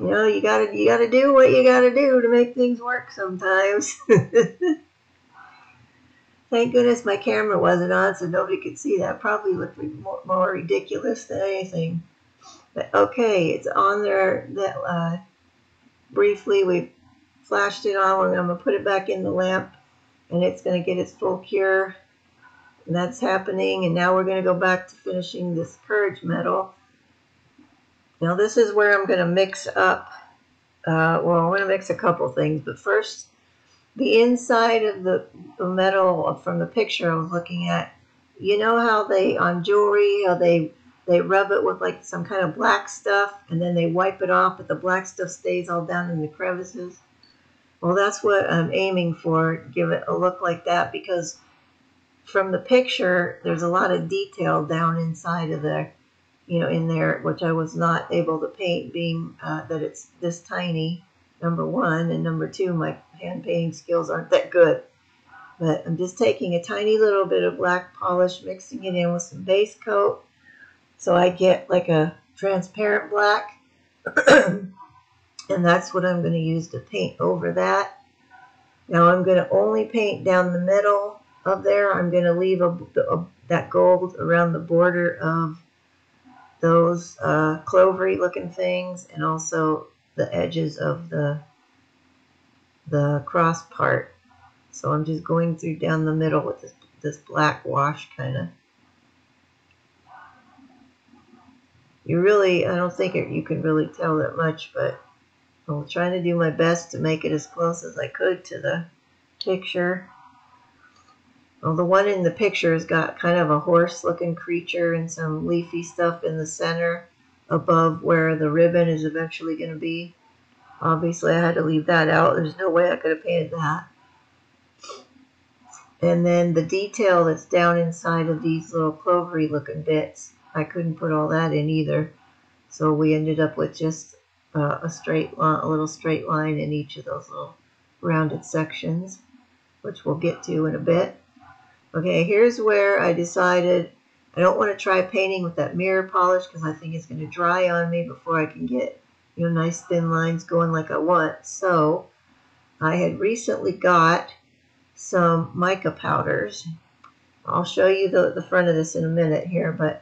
You know, you gotta you gotta do what you gotta do to make things work sometimes. *laughs* Thank goodness my camera wasn't on so nobody could see that. Probably looked more, more ridiculous than anything. But okay, it's on there. That uh, briefly we flashed it on. I'm going to put it back in the lamp and it's going to get its full cure. And that's happening. And now we're going to go back to finishing this courage medal. Now this is where I'm going to mix up. Uh, well, I'm going to mix a couple things. But first, the inside of the, the medal from the picture I was looking at, you know how they, on jewelry, how they, they rub it with like some kind of black stuff and then they wipe it off, but the black stuff stays all down in the crevices? Well, that's what I'm aiming for, give it a look like that because from the picture, there's a lot of detail down inside of there, you know, in there, which I was not able to paint being uh, that it's this tiny number one, and number two, my hand painting skills aren't that good. But I'm just taking a tiny little bit of black polish, mixing it in with some base coat, so I get like a transparent black. *clears throat* and that's what I'm going to use to paint over that. Now I'm going to only paint down the middle of there. I'm going to leave a, a, that gold around the border of those uh, clovery looking things and also the edges of the the cross part. So I'm just going through down the middle with this, this black wash kind of. You really, I don't think it, you can really tell that much, but I'm trying to do my best to make it as close as I could to the picture. Well, the one in the picture has got kind of a horse-looking creature and some leafy stuff in the center above where the ribbon is eventually going to be. Obviously, I had to leave that out. There's no way I could have painted that. And then the detail that's down inside of these little clovery looking bits, I couldn't put all that in either. So we ended up with just uh, a straight line, a little straight line in each of those little rounded sections, which we'll get to in a bit. Okay, here's where I decided I don't want to try painting with that mirror polish because I think it's going to dry on me before I can get you know nice thin lines going like I want. So I had recently got some mica powders. I'll show you the, the front of this in a minute here, but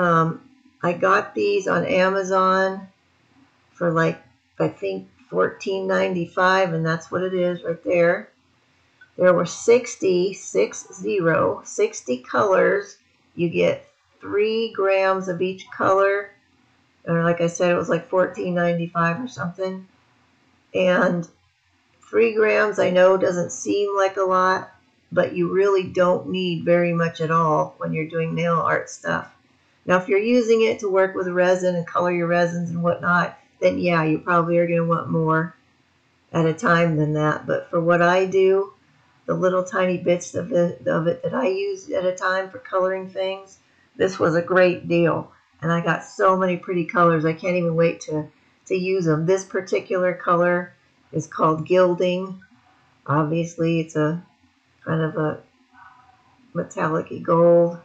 um, I got these on Amazon for like, I think $14.95, and that's what it is right there. There were 60, six zero, 60 colors. You get three grams of each color. Or like I said, it was like $14.95 or something. And three grams I know doesn't seem like a lot, but you really don't need very much at all when you're doing nail art stuff. Now, if you're using it to work with resin and color your resins and whatnot, then yeah, you probably are going to want more at a time than that. But for what I do, the little tiny bits of it, of it that I use at a time for coloring things, this was a great deal. And I got so many pretty colors, I can't even wait to, to use them. This particular color is called Gilding. Obviously, it's a kind of a metallic gold.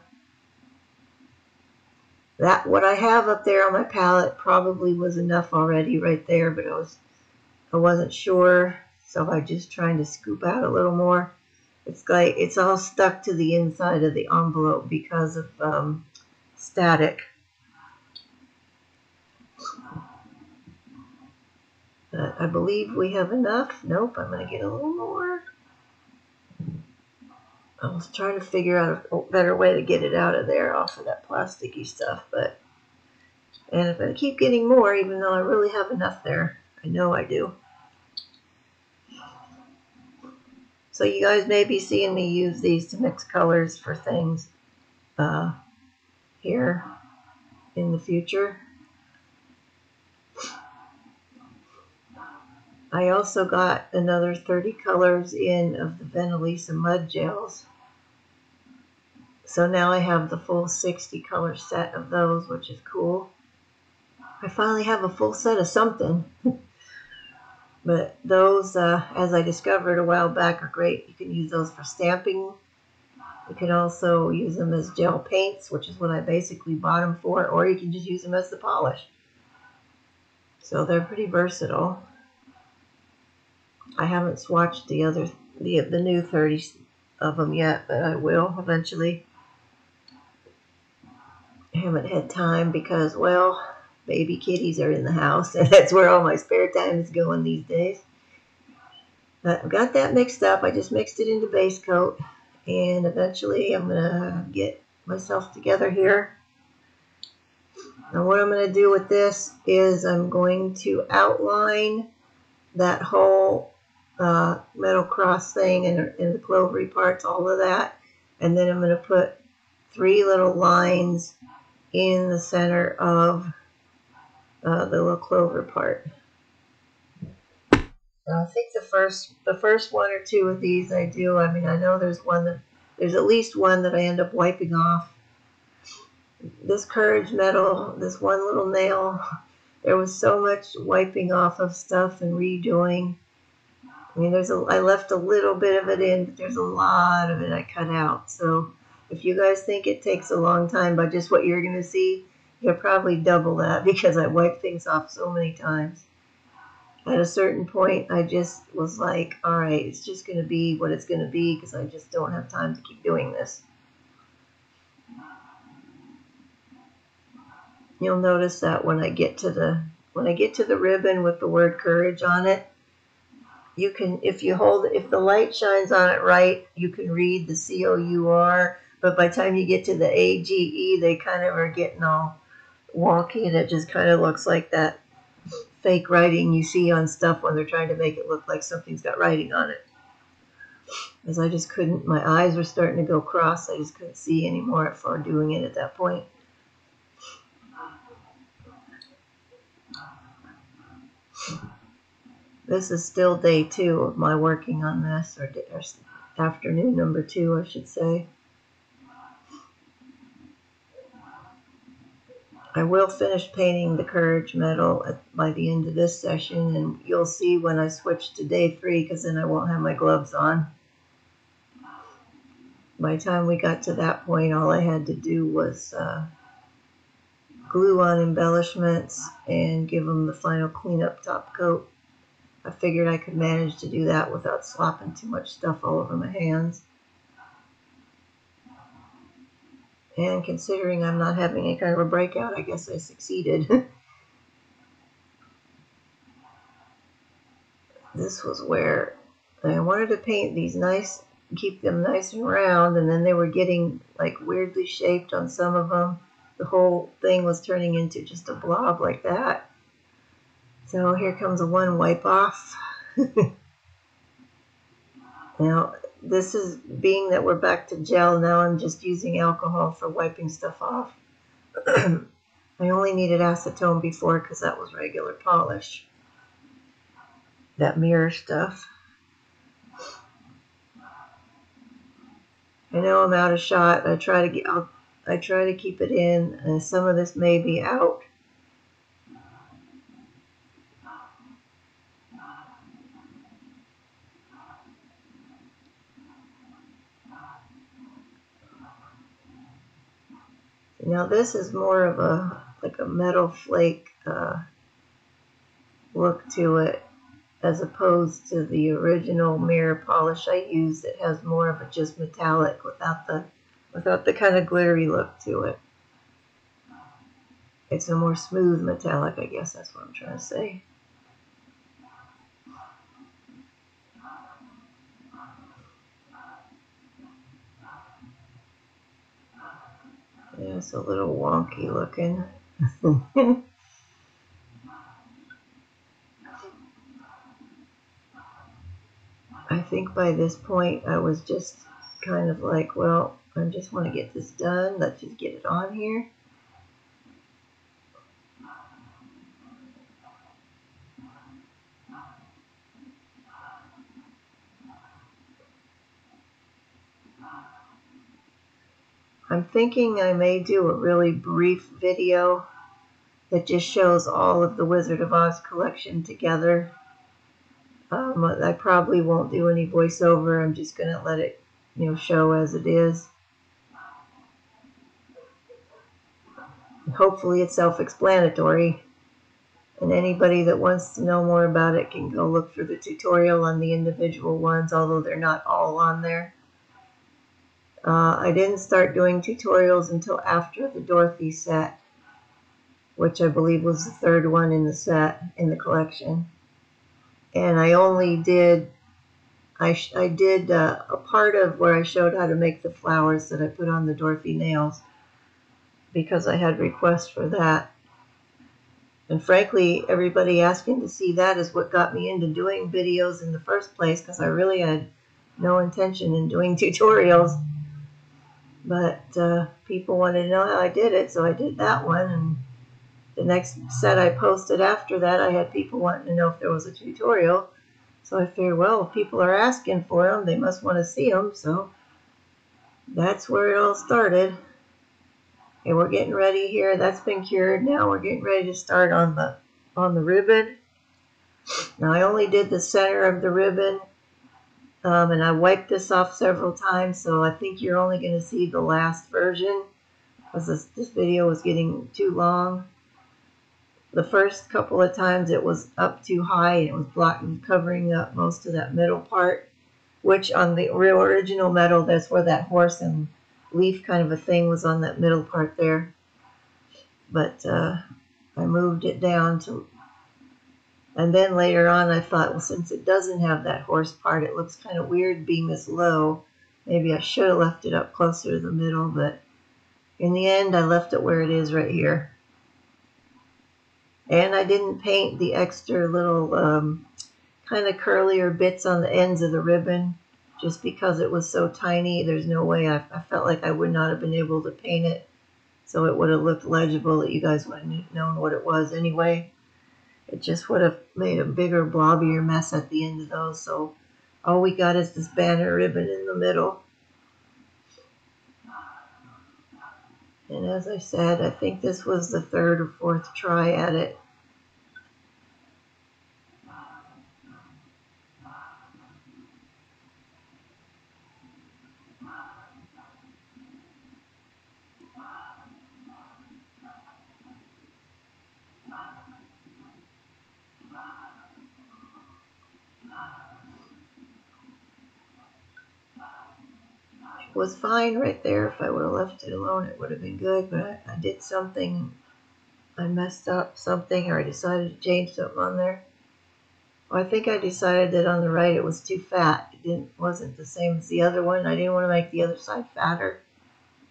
That what I have up there on my palette probably was enough already right there, but I was I wasn't sure, so I'm just trying to scoop out a little more. It's like it's all stuck to the inside of the envelope because of um, static. But I believe we have enough. Nope, I'm going to get a little more. I was trying to figure out a better way to get it out of there off of that plasticky stuff, but and if I keep getting more, even though I really have enough there, I know I do. So you guys may be seeing me use these to mix colors for things uh, here in the future. I also got another 30 colors in of the Venalisa mud gels. So now I have the full 60 color set of those, which is cool. I finally have a full set of something. *laughs* But those, uh, as I discovered a while back, are great. You can use those for stamping. You can also use them as gel paints, which is what I basically bought them for, or you can just use them as the polish. So they're pretty versatile. I haven't swatched the other, the, the new 30 of them yet, but I will eventually. I haven't had time because, well, baby kitties are in the house, *laughs* and that's where all my spare time is going these days. But I've got that mixed up. I just mixed it into base coat, and eventually I'm to get myself together here. Now what I'm going to do with this is I'm going to outline that whole uh, metal cross thing and, and the clovery parts, all of that. And then I'm going to put three little lines in the center of uh, the little clover part. I think the first the first one or two of these I do. I mean, I know there's one that there's at least one that I end up wiping off. This courage medal, this one little nail, there was so much wiping off of stuff and redoing. I mean, there's a I left a little bit of it in, but there's a lot of it I cut out. So if you guys think it takes a long time by just what you're going to see, you'll probably double that *laughs* because I wipe things off so many times. At a certain point, I just was like, all right, it's just going to be what it's going to be because I just don't have time to keep doing this. You'll notice that when I get to the when I get to the ribbon with the word courage on it, you can if you hold if the light shines on it right, you can read the C O U R, but by the time you get to the A G E, they kind of are getting all wonky and it just kind of looks like that fake writing you see on stuff when they're trying to make it look like something's got writing on it. As I just couldn't, my eyes were starting to go cross. I just couldn't see anymore for doing it at that point. This is still day two of my working on this, or, or afternoon number two, I should say. I will finish painting the Courage Medal at, by the end of this session, and you'll see when I switch to day three, because then I won't have my gloves on. By the time we got to that point, all I had to do was uh, glue on embellishments and give them the final cleanup top coat. I figured I could manage to do that without slopping too much stuff all over my hands. And considering I'm not having any kind of a breakout, I guess I succeeded. *laughs* this was where I wanted to paint these nice, keep them nice and round, and then they were getting like weirdly shaped on some of them. The whole thing was turning into just a blob like that. So here comes a one wipe off. *laughs* now, this is being that we're back to gel now I'm just using alcohol for wiping stuff off. *clears throat* I only needed acetone before because that was regular polish. That mirror stuff. I know I'm out of shot I try to get I'll, I try to keep it in and some of this may be out Now this is more of a like a metal flake uh, look to it as opposed to the original mirror polish I used that has more of a just metallic without the without the kind of glittery look to it. It's a more smooth metallic, I guess that's what I'm trying to say. Yeah, it's a little wonky looking. *laughs* I think by this point I was just kind of like, well, I just want to get this done. Let's just get it on here. I'm thinking I may do a really brief video that just shows all of the Wizard of Oz collection together. Um, I probably won't do any voiceover. I'm just going to let it, you know, show as it is. Hopefully it's self-explanatory. And anybody that wants to know more about it can go look for the tutorial on the individual ones, although they're not all on there. Uh, I didn't start doing tutorials until after the Dorothy set, which I believe was the third one in the set, in the collection. And I only did, I, I did uh, a part of where I showed how to make the flowers that I put on the Dorothy nails because I had requests for that. And frankly, everybody asking to see that is what got me into doing videos in the first place because I really had no intention in doing *laughs* tutorials. But uh, people wanted to know how I did it, so I did that one. And the next set I posted after that, I had people wanting to know if there was a tutorial. So I figured, well, if people are asking for them, they must want to see them. So that's where it all started. And we're getting ready here. That's been cured. Now we're getting ready to start on the on the ribbon. Now I only did the center of the ribbon um, and I wiped this off several times, so I think you're only going to see the last version because this, this video was getting too long. The first couple of times it was up too high and it was blocking, covering up most of that middle part, which on the real original medal, that's where that horse and leaf kind of a thing was on that middle part there. But uh, I moved it down to and then later on, I thought, well, since it doesn't have that horse part, it looks kind of weird being this low. Maybe I should have left it up closer to the middle, but in the end, I left it where it is right here. And I didn't paint the extra little um, kind of curlier bits on the ends of the ribbon just because it was so tiny. There's no way I, I felt like I would not have been able to paint it so it would have looked legible that you guys would have known what it was anyway. It just would have made a bigger, blobbier mess at the end of those. So all we got is this banner ribbon in the middle. And as I said, I think this was the third or fourth try at it. Was fine right there. If I would have left it alone, it would have been good. But I, I did something, I messed up something, or I decided to change something on there. Well, I think I decided that on the right it was too fat. It didn't wasn't the same as the other one. I didn't want to make the other side fatter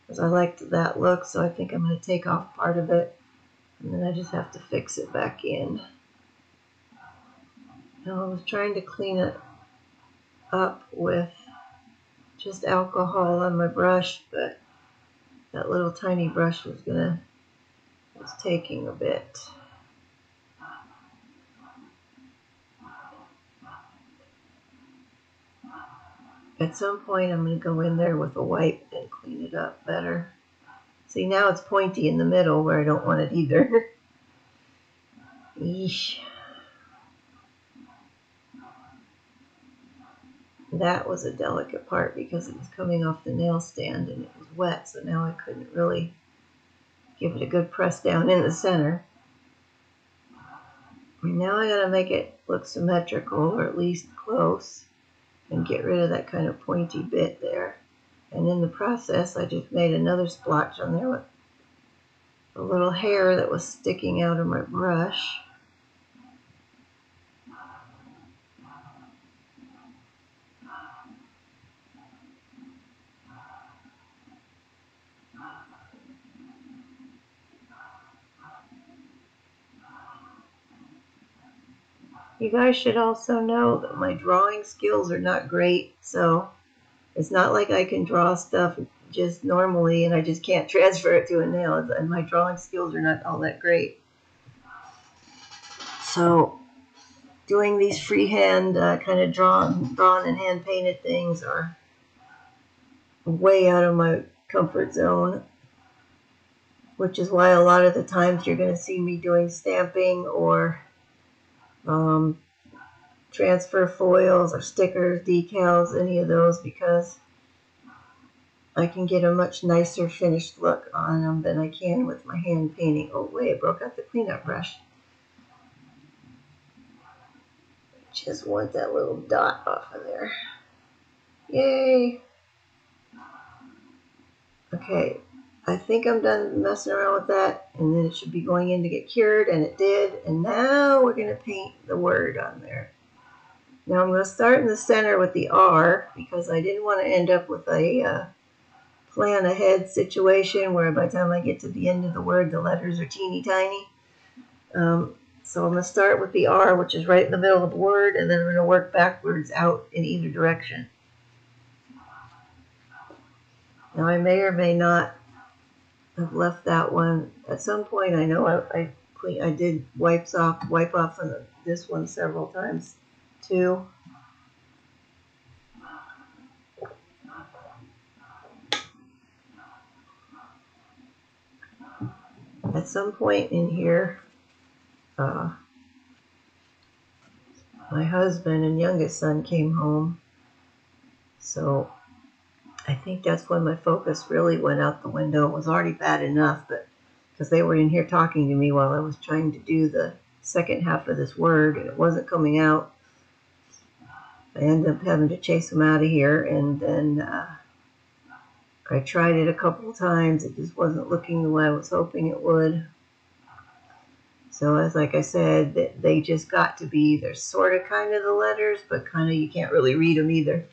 because I liked that look. So I think I'm going to take off part of it, and then I just have to fix it back in. Now I was trying to clean it up with just alcohol on my brush, but that little tiny brush was gonna was taking a bit. At some point, I'm to go in there with a wipe and clean it up better. See, now it's pointy in the middle where I don't want it either. *laughs* that was a delicate part because it was coming off the nail stand and it was wet, so now I couldn't really give it a good press down in the center. And now I gotta make it look symmetrical or at least close and get rid of that kind of pointy bit there. And in the process, I just made another splotch on there with a little hair that was sticking out of my brush. You guys should also know that my drawing skills are not great, so it's not like I can draw stuff just normally and I just can't *laughs* transfer it to a nail. And my drawing skills are not all that great. So doing these freehand uh, kind of drawn, drawn and hand painted things are way out of my comfort zone, which is why a lot of the times you're going to see me doing stamping or um, transfer foils or stickers, decals, any of those because I can get a much nicer finished look on them than I can with my hand painting. Oh wait, I broke out the cleanup brush. Just want that little dot off of there. Yay! Okay, I think I'm done messing around with that and then it should be going in to get cured and it did and now we're going to paint the word on there. Now I'm going to start in the center with the R because I didn't want to end up with a uh, plan ahead situation where by the time I get to the end of the word the letters are teeny tiny. Um, so I'm going to start with the R which is right in the middle of the word and then I'm going to work backwards out in either direction. Now I may or may not I've left that one. At some point, I know I, I clean. I did wipes off, wipe off on this one several times, too. At some point in here, uh, my husband and youngest son came home, so I think that's when my focus really went out the window. It was already bad enough, but because they were in here talking to me while I was trying to do the second half of this word and it wasn't coming out. I ended up having to chase them out of here and then uh, I tried it a couple of times. It just wasn't looking the way I was hoping it would. So as like I said, they just got to be, they're sort of kind of the letters, but kind of you can't really read them either.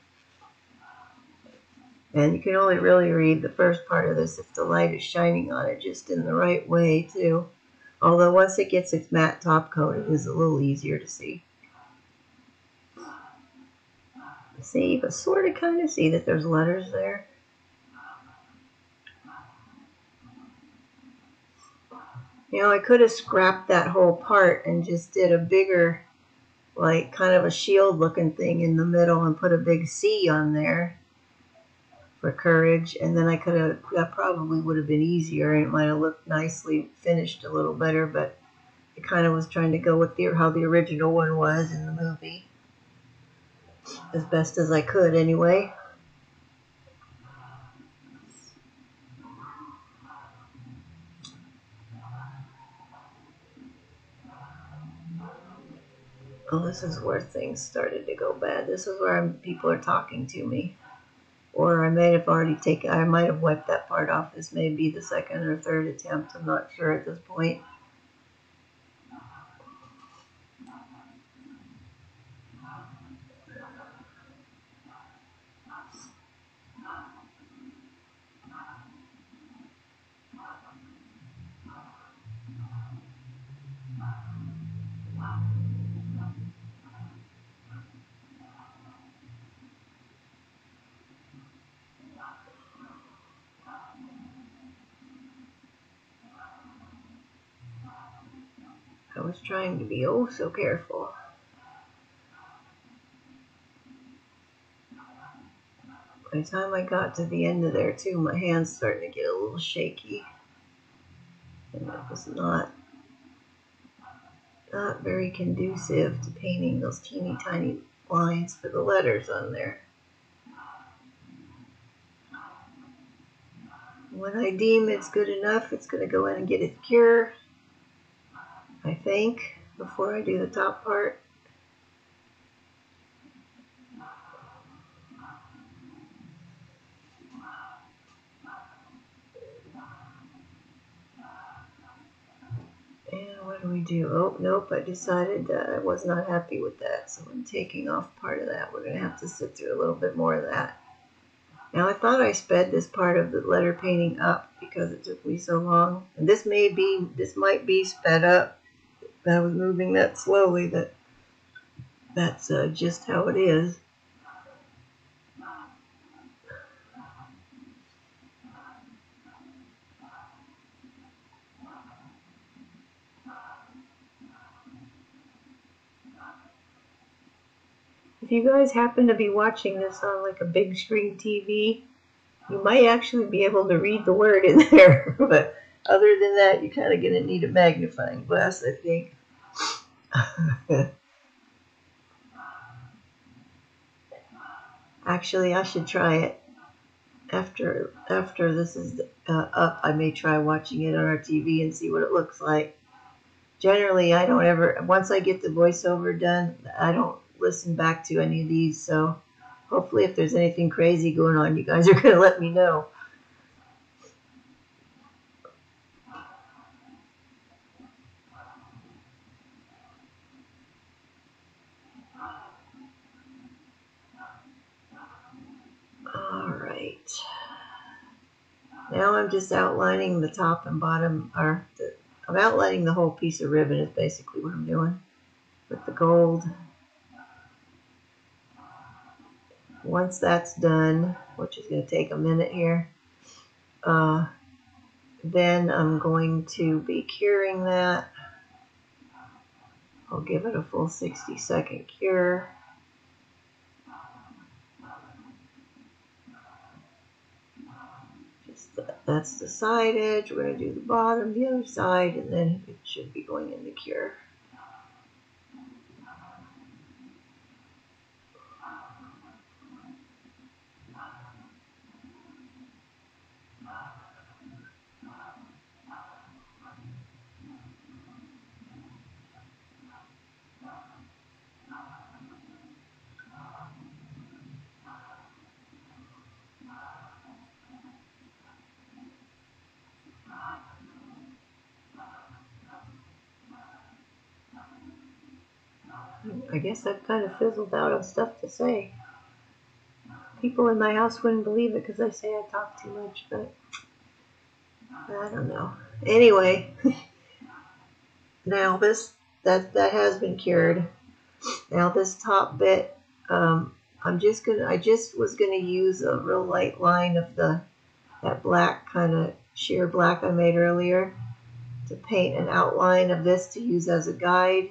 And you can only really read the first part of this if the light is shining on it just in the right way too. Although once it gets its matte top coat, it is a little easier to see. See, but sort of kind of see that there's letters there. You know, I could have scrapped that whole part and just did a bigger like kind of a shield looking thing in the middle and put a big C on there for courage. And then I could have, that probably would have been easier and it might have looked nicely finished a little better, but I kind of was trying to go with the, how the original one was in the movie as best as I could anyway. Oh, this is where things started to go bad. This is where I'm, people are talking to me. Or I may have already taken, I might have wiped that part off. This may be the second or third attempt. I'm not sure at this point. I was trying to be oh so careful. By the time I got to the end of there too, my hands starting to get a little shaky. And that was not not very conducive to painting those teeny tiny lines for the letters on there. When I deem it's good enough, it's going to go in and get its cure. I think, before I do the top part. And what do we do? Oh, nope, I decided that I was not happy with that, so I'm taking off part of that. We're going to have to sit through a little bit more of that. Now I thought I sped this part of the letter painting up because it took me so long. And this may be, this might be sped up I was moving that slowly that that's uh, just how it is. If you guys happen to be watching this on like a big screen TV, you might actually be able to read the word in *laughs* there, but other than that, you're kind of going to need a magnifying glass, I think. *laughs* Actually, I should try it. After after this is uh, up, I may try watching it on our TV and see what it looks like. Generally, I don't ever, once I get the voiceover done, I don't listen back to any of these, so hopefully if there's anything crazy going on, you guys are going to let me know. Now I'm just outlining the top and bottom, or the, I'm outlining the whole piece of ribbon is basically what I'm doing with the gold. Once that's done, which is going to take a minute here, uh, then I'm going to be curing that. I'll give it a full 60 second cure. That's the side edge. We're going to do the bottom, the other side, and then it should be going in the cure. I guess I've kind of fizzled out of stuff to say. People in my house wouldn't believe it because I say I talk too much, but I don't know. Anyway, *laughs* now this that that has been cured. Now this top bit, um, I'm just gonna. I just was gonna use a real light line of the that black kind of sheer black I made earlier to paint an outline of this to use as a guide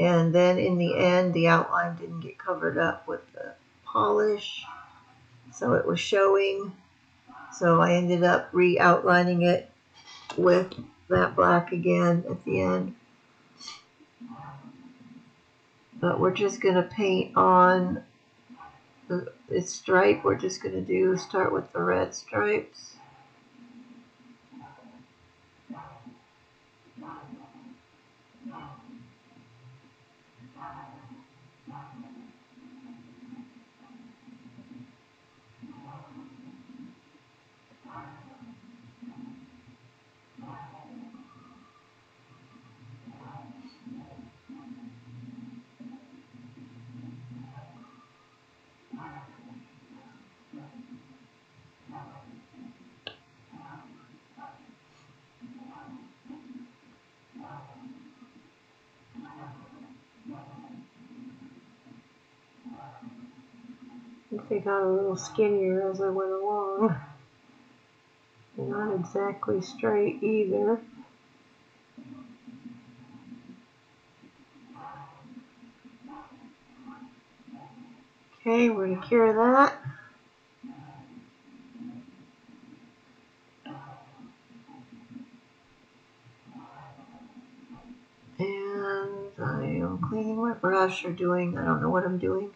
And then in the end, the outline didn't get covered up with the polish. So it was showing. So I ended up re-outlining it with that black again at the end. But we're just going to paint on the its stripe. We're just going to do start with the red stripes. They got a little skinnier as I went along. Not exactly straight either. Okay, we're going to cure that. And I am cleaning my brush or doing, I don't know what I'm doing.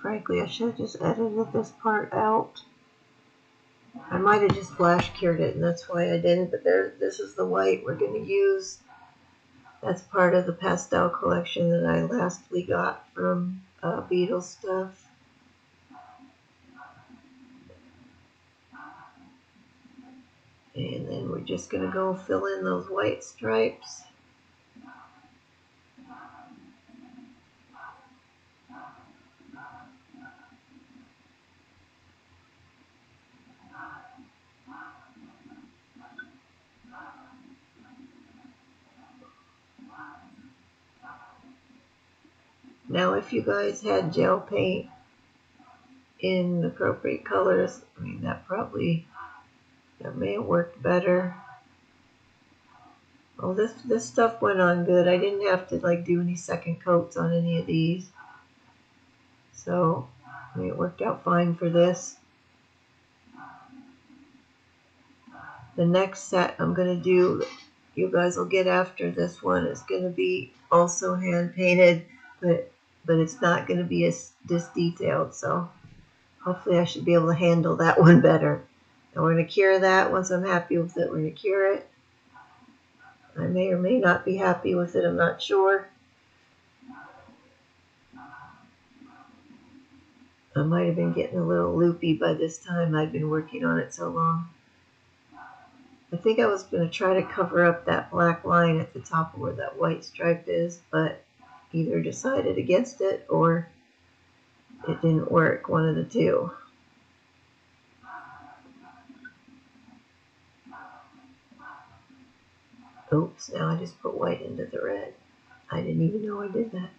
Frankly, I should have just edited this part out. I might have just flash cured it and that's why I didn't, but there, this is the white we're going to use. That's part of the pastel collection that I lastly got from uh, Beetle Stuff. And then we're just going to go fill in those white stripes. Now, if you guys had gel paint in appropriate colors, I mean, that probably, that may have worked better. Oh, this, this stuff went on good. I didn't have to, like, do any second coats on any of these. So, I mean, it worked out fine for this. The next set I'm going to do, you guys will get after this one, is going to be also hand painted, but but it's not going to be as this detailed. So hopefully I should be able to handle that *laughs* one better. And we're going to cure that. Once I'm happy with it, we're going to cure it. I may or may not be happy with it. I'm not sure. I might have been getting a little loopy by this time. I've been working on it so long. I think I was going to try to cover up that black line at the top of where that white stripe is, but either decided against it or it didn't work, one of the two. Oops, now I just put white into the red. I didn't even know I did that.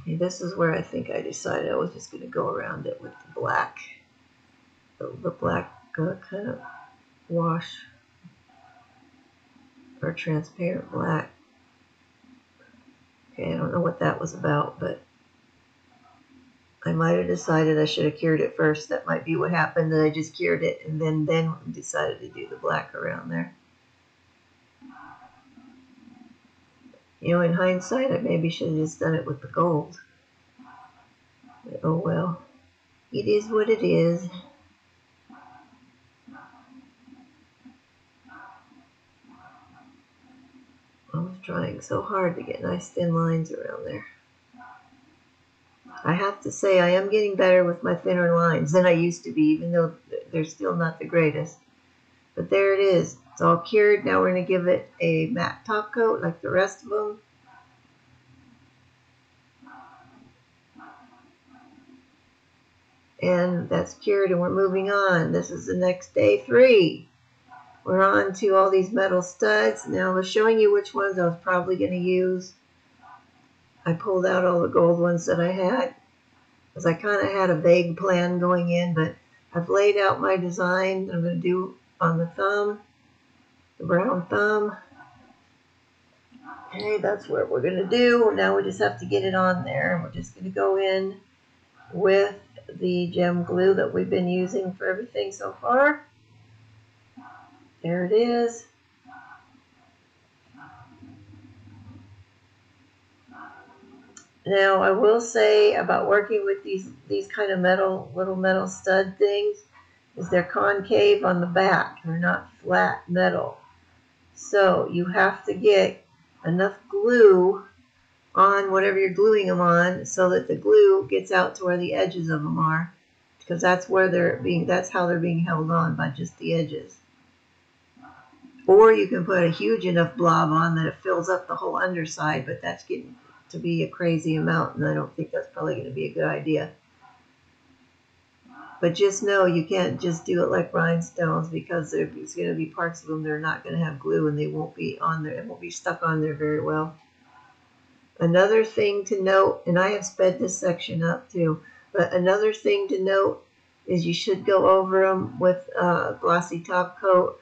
Okay, this is where I think I decided I was just going to go around it with the black, the, the black uh, kind of wash or transparent black. Okay, I don't know what that was about, but I might have decided I should have cured it first. That might be what happened, that I just cured it and then, then decided to do the black around there. You know, in hindsight, I maybe should have just done it with the gold. But, oh well. It is what it is. Trying so hard to get nice thin lines around there. I have to say I am getting better with my thinner lines than I used to be, even though they're still not the greatest. But there it is. It's all cured. Now we're going to give it a matte top coat like the rest of them. And that's cured and we're moving on. This is the next day three. We're on to all these metal studs. Now I was showing you which ones I was probably going to use. I pulled out all the gold ones that I had because I kind of had a vague plan going in, but I've laid out my design that I'm going to do on the thumb, the brown thumb. Okay, that's what we're gonna do. Now we just have to get it on there. We're just gonna go in with the gem glue that we've been using for everything so far. There it is. Now I will say about working with these these kind of metal little metal stud things is they're concave on the back. They're not flat metal. So you have to get enough glue on whatever you're gluing them on so that the glue gets out to where the edges of them are because that's where they're being that's how they're being held on by just the edges. Or you can put a huge enough blob on that it fills up the whole underside, but that's getting to be a crazy amount, and I don't think that's probably going to be a good idea. But just know you can't just do it like rhinestones because there's going to be parts of them that are not going to have glue and they won't be on there. It won't be stuck on there very well. Another thing to note, and I have sped this section up too, but another thing to note is you should go over them with a glossy top coat.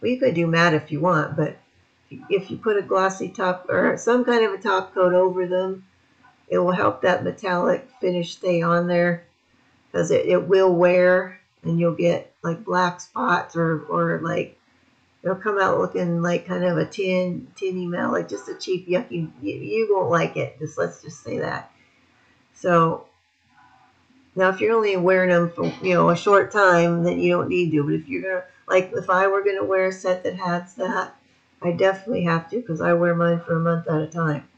Well, you could do matte if you want, but if you put a glossy top or some kind of a top coat over them, it will help that metallic finish stay on there because it, it will wear and you'll get like black spots or, or like it'll come out looking like kind of a tin, tinny metal, like just a cheap yucky. You, you won't like it. Just let's just say that. So now if you're only wearing them for, you know, a short time, then you don't need to. But if you're to, like if I were going to wear a set that has that, I definitely have to because I wear mine for a month at a time.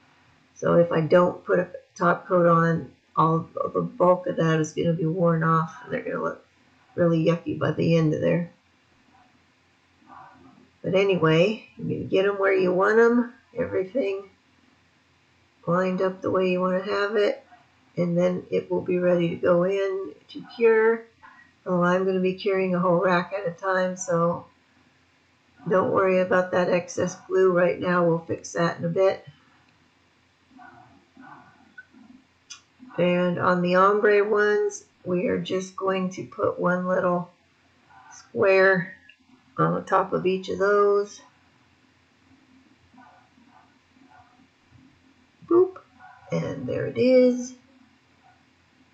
So if I don't put a top coat on, all the bulk of that is going to be worn off and they're going to look really yucky by the end of there. But anyway, you're going to get them where you want them, everything lined up the way you want to have it, and then it will be ready to go in to cure. Oh, I'm going to be curing a whole rack at a time, so don't worry about that excess glue right now. We'll fix that in a bit. And on the ombre ones, we are just going to put one little square on the top of each of those. Boop. And there it is.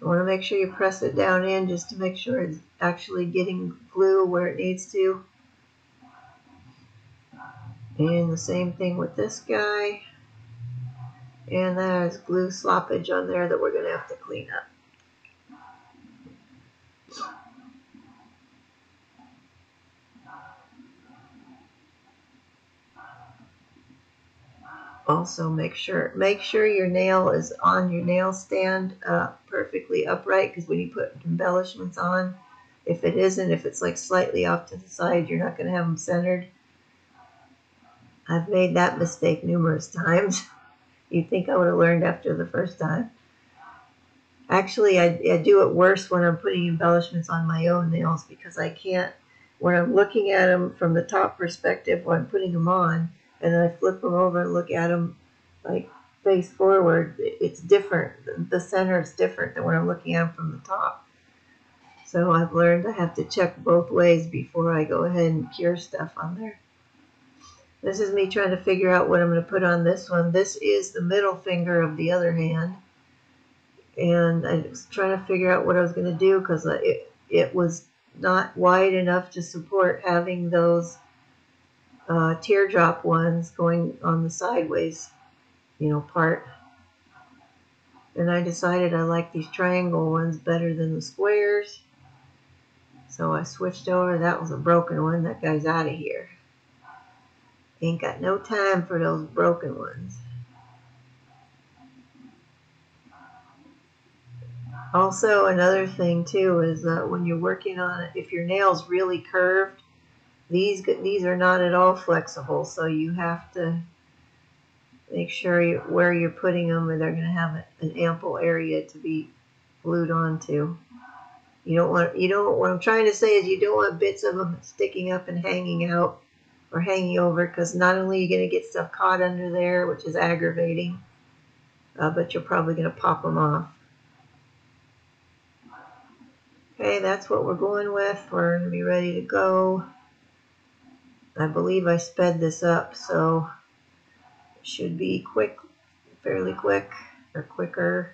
You want to make sure you press it down in just to make sure it's actually getting glue where it needs to. And the same thing with this guy. And there's glue sloppage on there that we're going to have to clean up. Also make sure make sure your nail is on your nail stand uh, perfectly upright because when you put embellishments on, if it isn't, if it's like slightly off to the side, you're not going to have them centered. I've made that mistake numerous *laughs* times. You'd think I would have learned after the first time. Actually, I, I do it worse when I'm putting embellishments on my own nails because I can't, when I'm looking at them from the top perspective when I'm putting them on, and I flip them over and look at them like face forward, it's different. The center is different than when I'm looking at them from the top. So I've learned I have to check both ways before I go ahead and cure stuff on there. This is me trying to figure out what I'm going to put on this one. This is the middle finger of the other hand. And I was trying to figure out what I was going to do because it, it was not wide enough to support having those uh, teardrop ones going on the sideways, you know, part. And I decided I like these triangle ones better than the squares. So I switched over. That was a broken one. That guy's out of here. Ain't got no time for those broken ones. Also, another thing too is that when you're working on it, if your nail's really curved, these these are not at all flexible, so you have to make sure you, where you're putting them, they're going to have an ample area to be glued onto. You don't want you don't. What I'm trying to say is you don't want bits of them sticking up and hanging out or hanging over because not only are you going to get stuff caught under there, which is aggravating, uh, but you're probably going to pop them off. Okay, that's what we're going with. We're going to be ready to go. I believe I sped this up, so it should be quick, fairly quick, or quicker.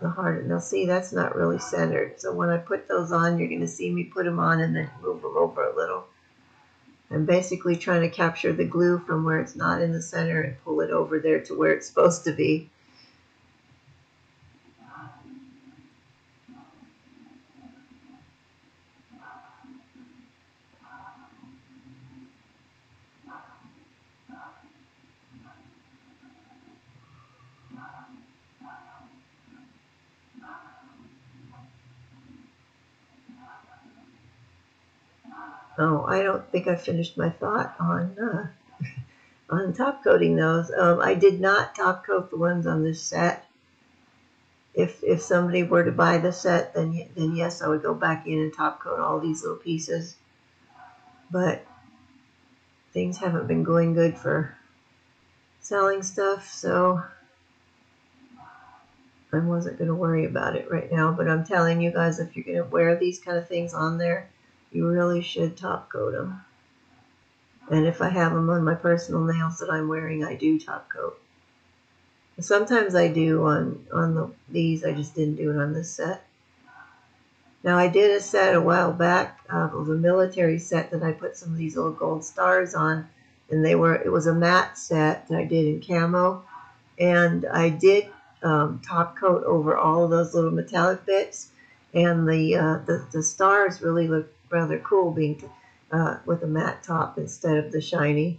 The harder, now see, that's not really centered. So when I put those on, you're going to see me put them on and then move them over a little. I'm basically trying to capture the glue from where it's not in the center and pull it over there to where it's supposed to be. Oh, I don't think I finished my thought on uh, *laughs* on top coating those. Um, I did not top coat the ones on this set. If if somebody were to buy the set, then then yes, I would go back in and top coat all these little pieces. But things haven't been going good for selling stuff, so I wasn't going to worry about it right now. But I'm telling you guys, if you're going to wear these kind of things on there, you really should top coat them. And if I have them on my personal nails that I'm wearing, I do top coat. Sometimes I do on, on the, these, I just didn't do it on this set. Now I did a set a while back uh, of a military set that I put some of these little gold stars on and they were, it was a matte set that I did in camo and I did um, top coat over all of those little metallic bits and the, uh, the, the stars really look rather cool being uh, with a matte top instead of the shiny.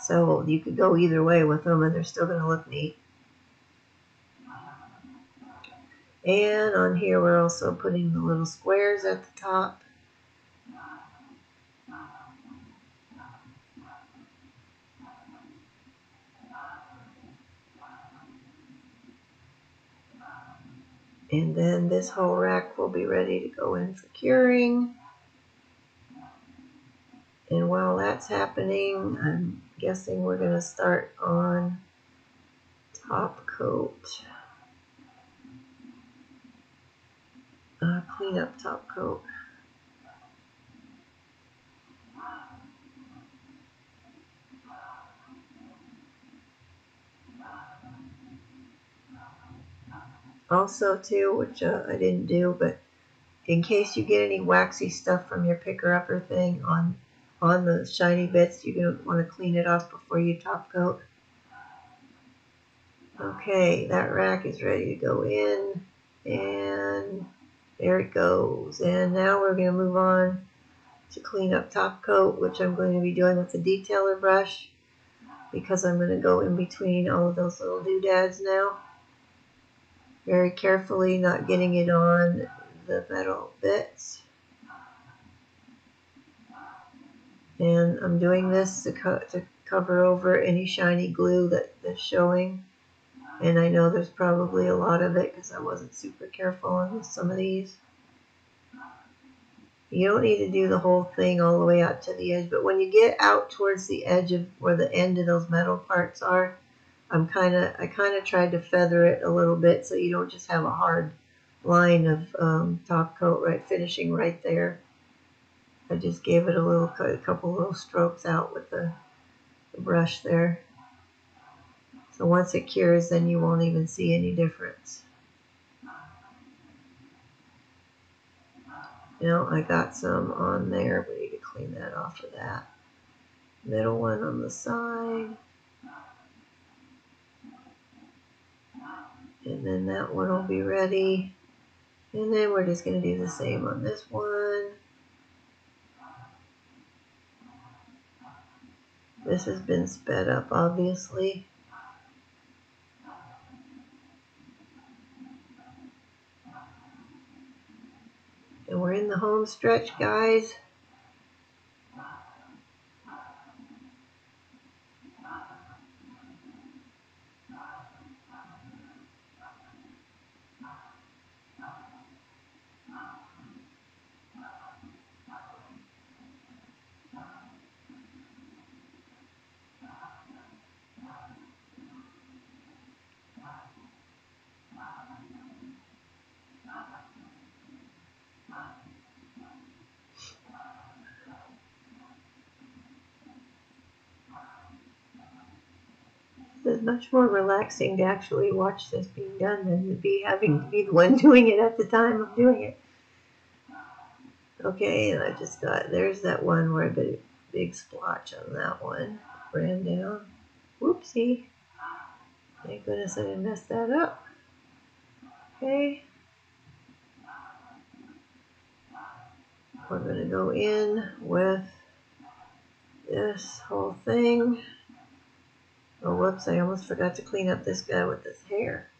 So you could go either way with them and they're still going to look neat. And on here we're also putting the little squares at the top. And then this whole rack will be ready to go in for curing. And while that's happening, I'm guessing we're going to start on top coat. Uh, clean up top coat. Also too, which uh, I didn't do, but in case you get any waxy stuff from your picker upper thing on on the shiny bits. You're going to want to clean it off before you top coat. Okay, that rack is ready to go in. And there it goes. And now we're going to move on to clean up top coat, which I'm going to be doing with the detailer brush because I'm going to go in between all of those little doodads now. Very carefully, not getting it on the metal bits. And I'm doing this to, co to cover over any shiny glue that, that's showing and I know there's probably a lot of it because I wasn't super careful on some of these. You don't need to do the whole thing all the way out to the edge, but when you get out towards the edge of where the end of those metal parts are, I'm kind of I kind of tried to feather it a little bit so you don't just have a hard line of um, top coat right finishing right there. I just gave it a little, a couple little strokes out with the, the brush there. So once it cures, then you won't even see any difference. You know, I got some on there. We need to clean that off of that. Middle one on the side. And then that one will be ready. And then we're just going to do the same on this one. This has been sped up, obviously. And we're in the home stretch, guys. Much more relaxing to actually watch this being done than to be having to hmm. be the one *laughs* doing it at the time of doing it. Okay, and I just got, there's that one where a big splotch on that one. Ran down. Whoopsie. Thank goodness I didn't mess that up. Okay. We're going to go in with this whole thing. Oh, whoops, I almost forgot to clean up this guy with this hair.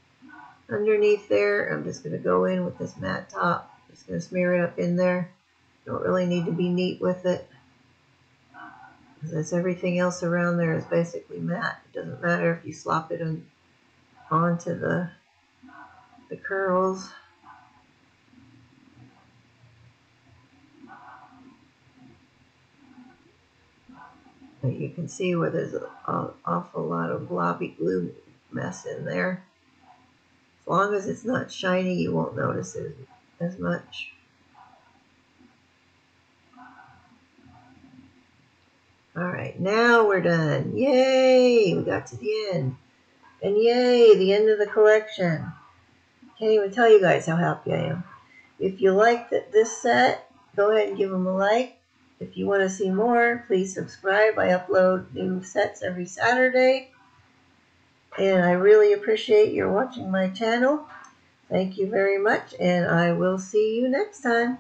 Underneath there, I'm just going to go in with this matte top. Just going to smear it up in there. Don't really need to be neat with it. Because everything else around there is basically matte. It doesn't matter if you slop it on, onto the, the curls. But you can see where there's an awful lot of blobby glue mess in there. As long as it's not shiny, you won't notice it as much. All right, now we're done. Yay, we got to the end. And yay, the end of the collection. Can't even tell you guys how happy I am. If you liked this set, go ahead and give them a like. If you want to see more, please subscribe. I upload new sets every Saturday. And I really appreciate your watching my channel. Thank you very much, and I will see you next time.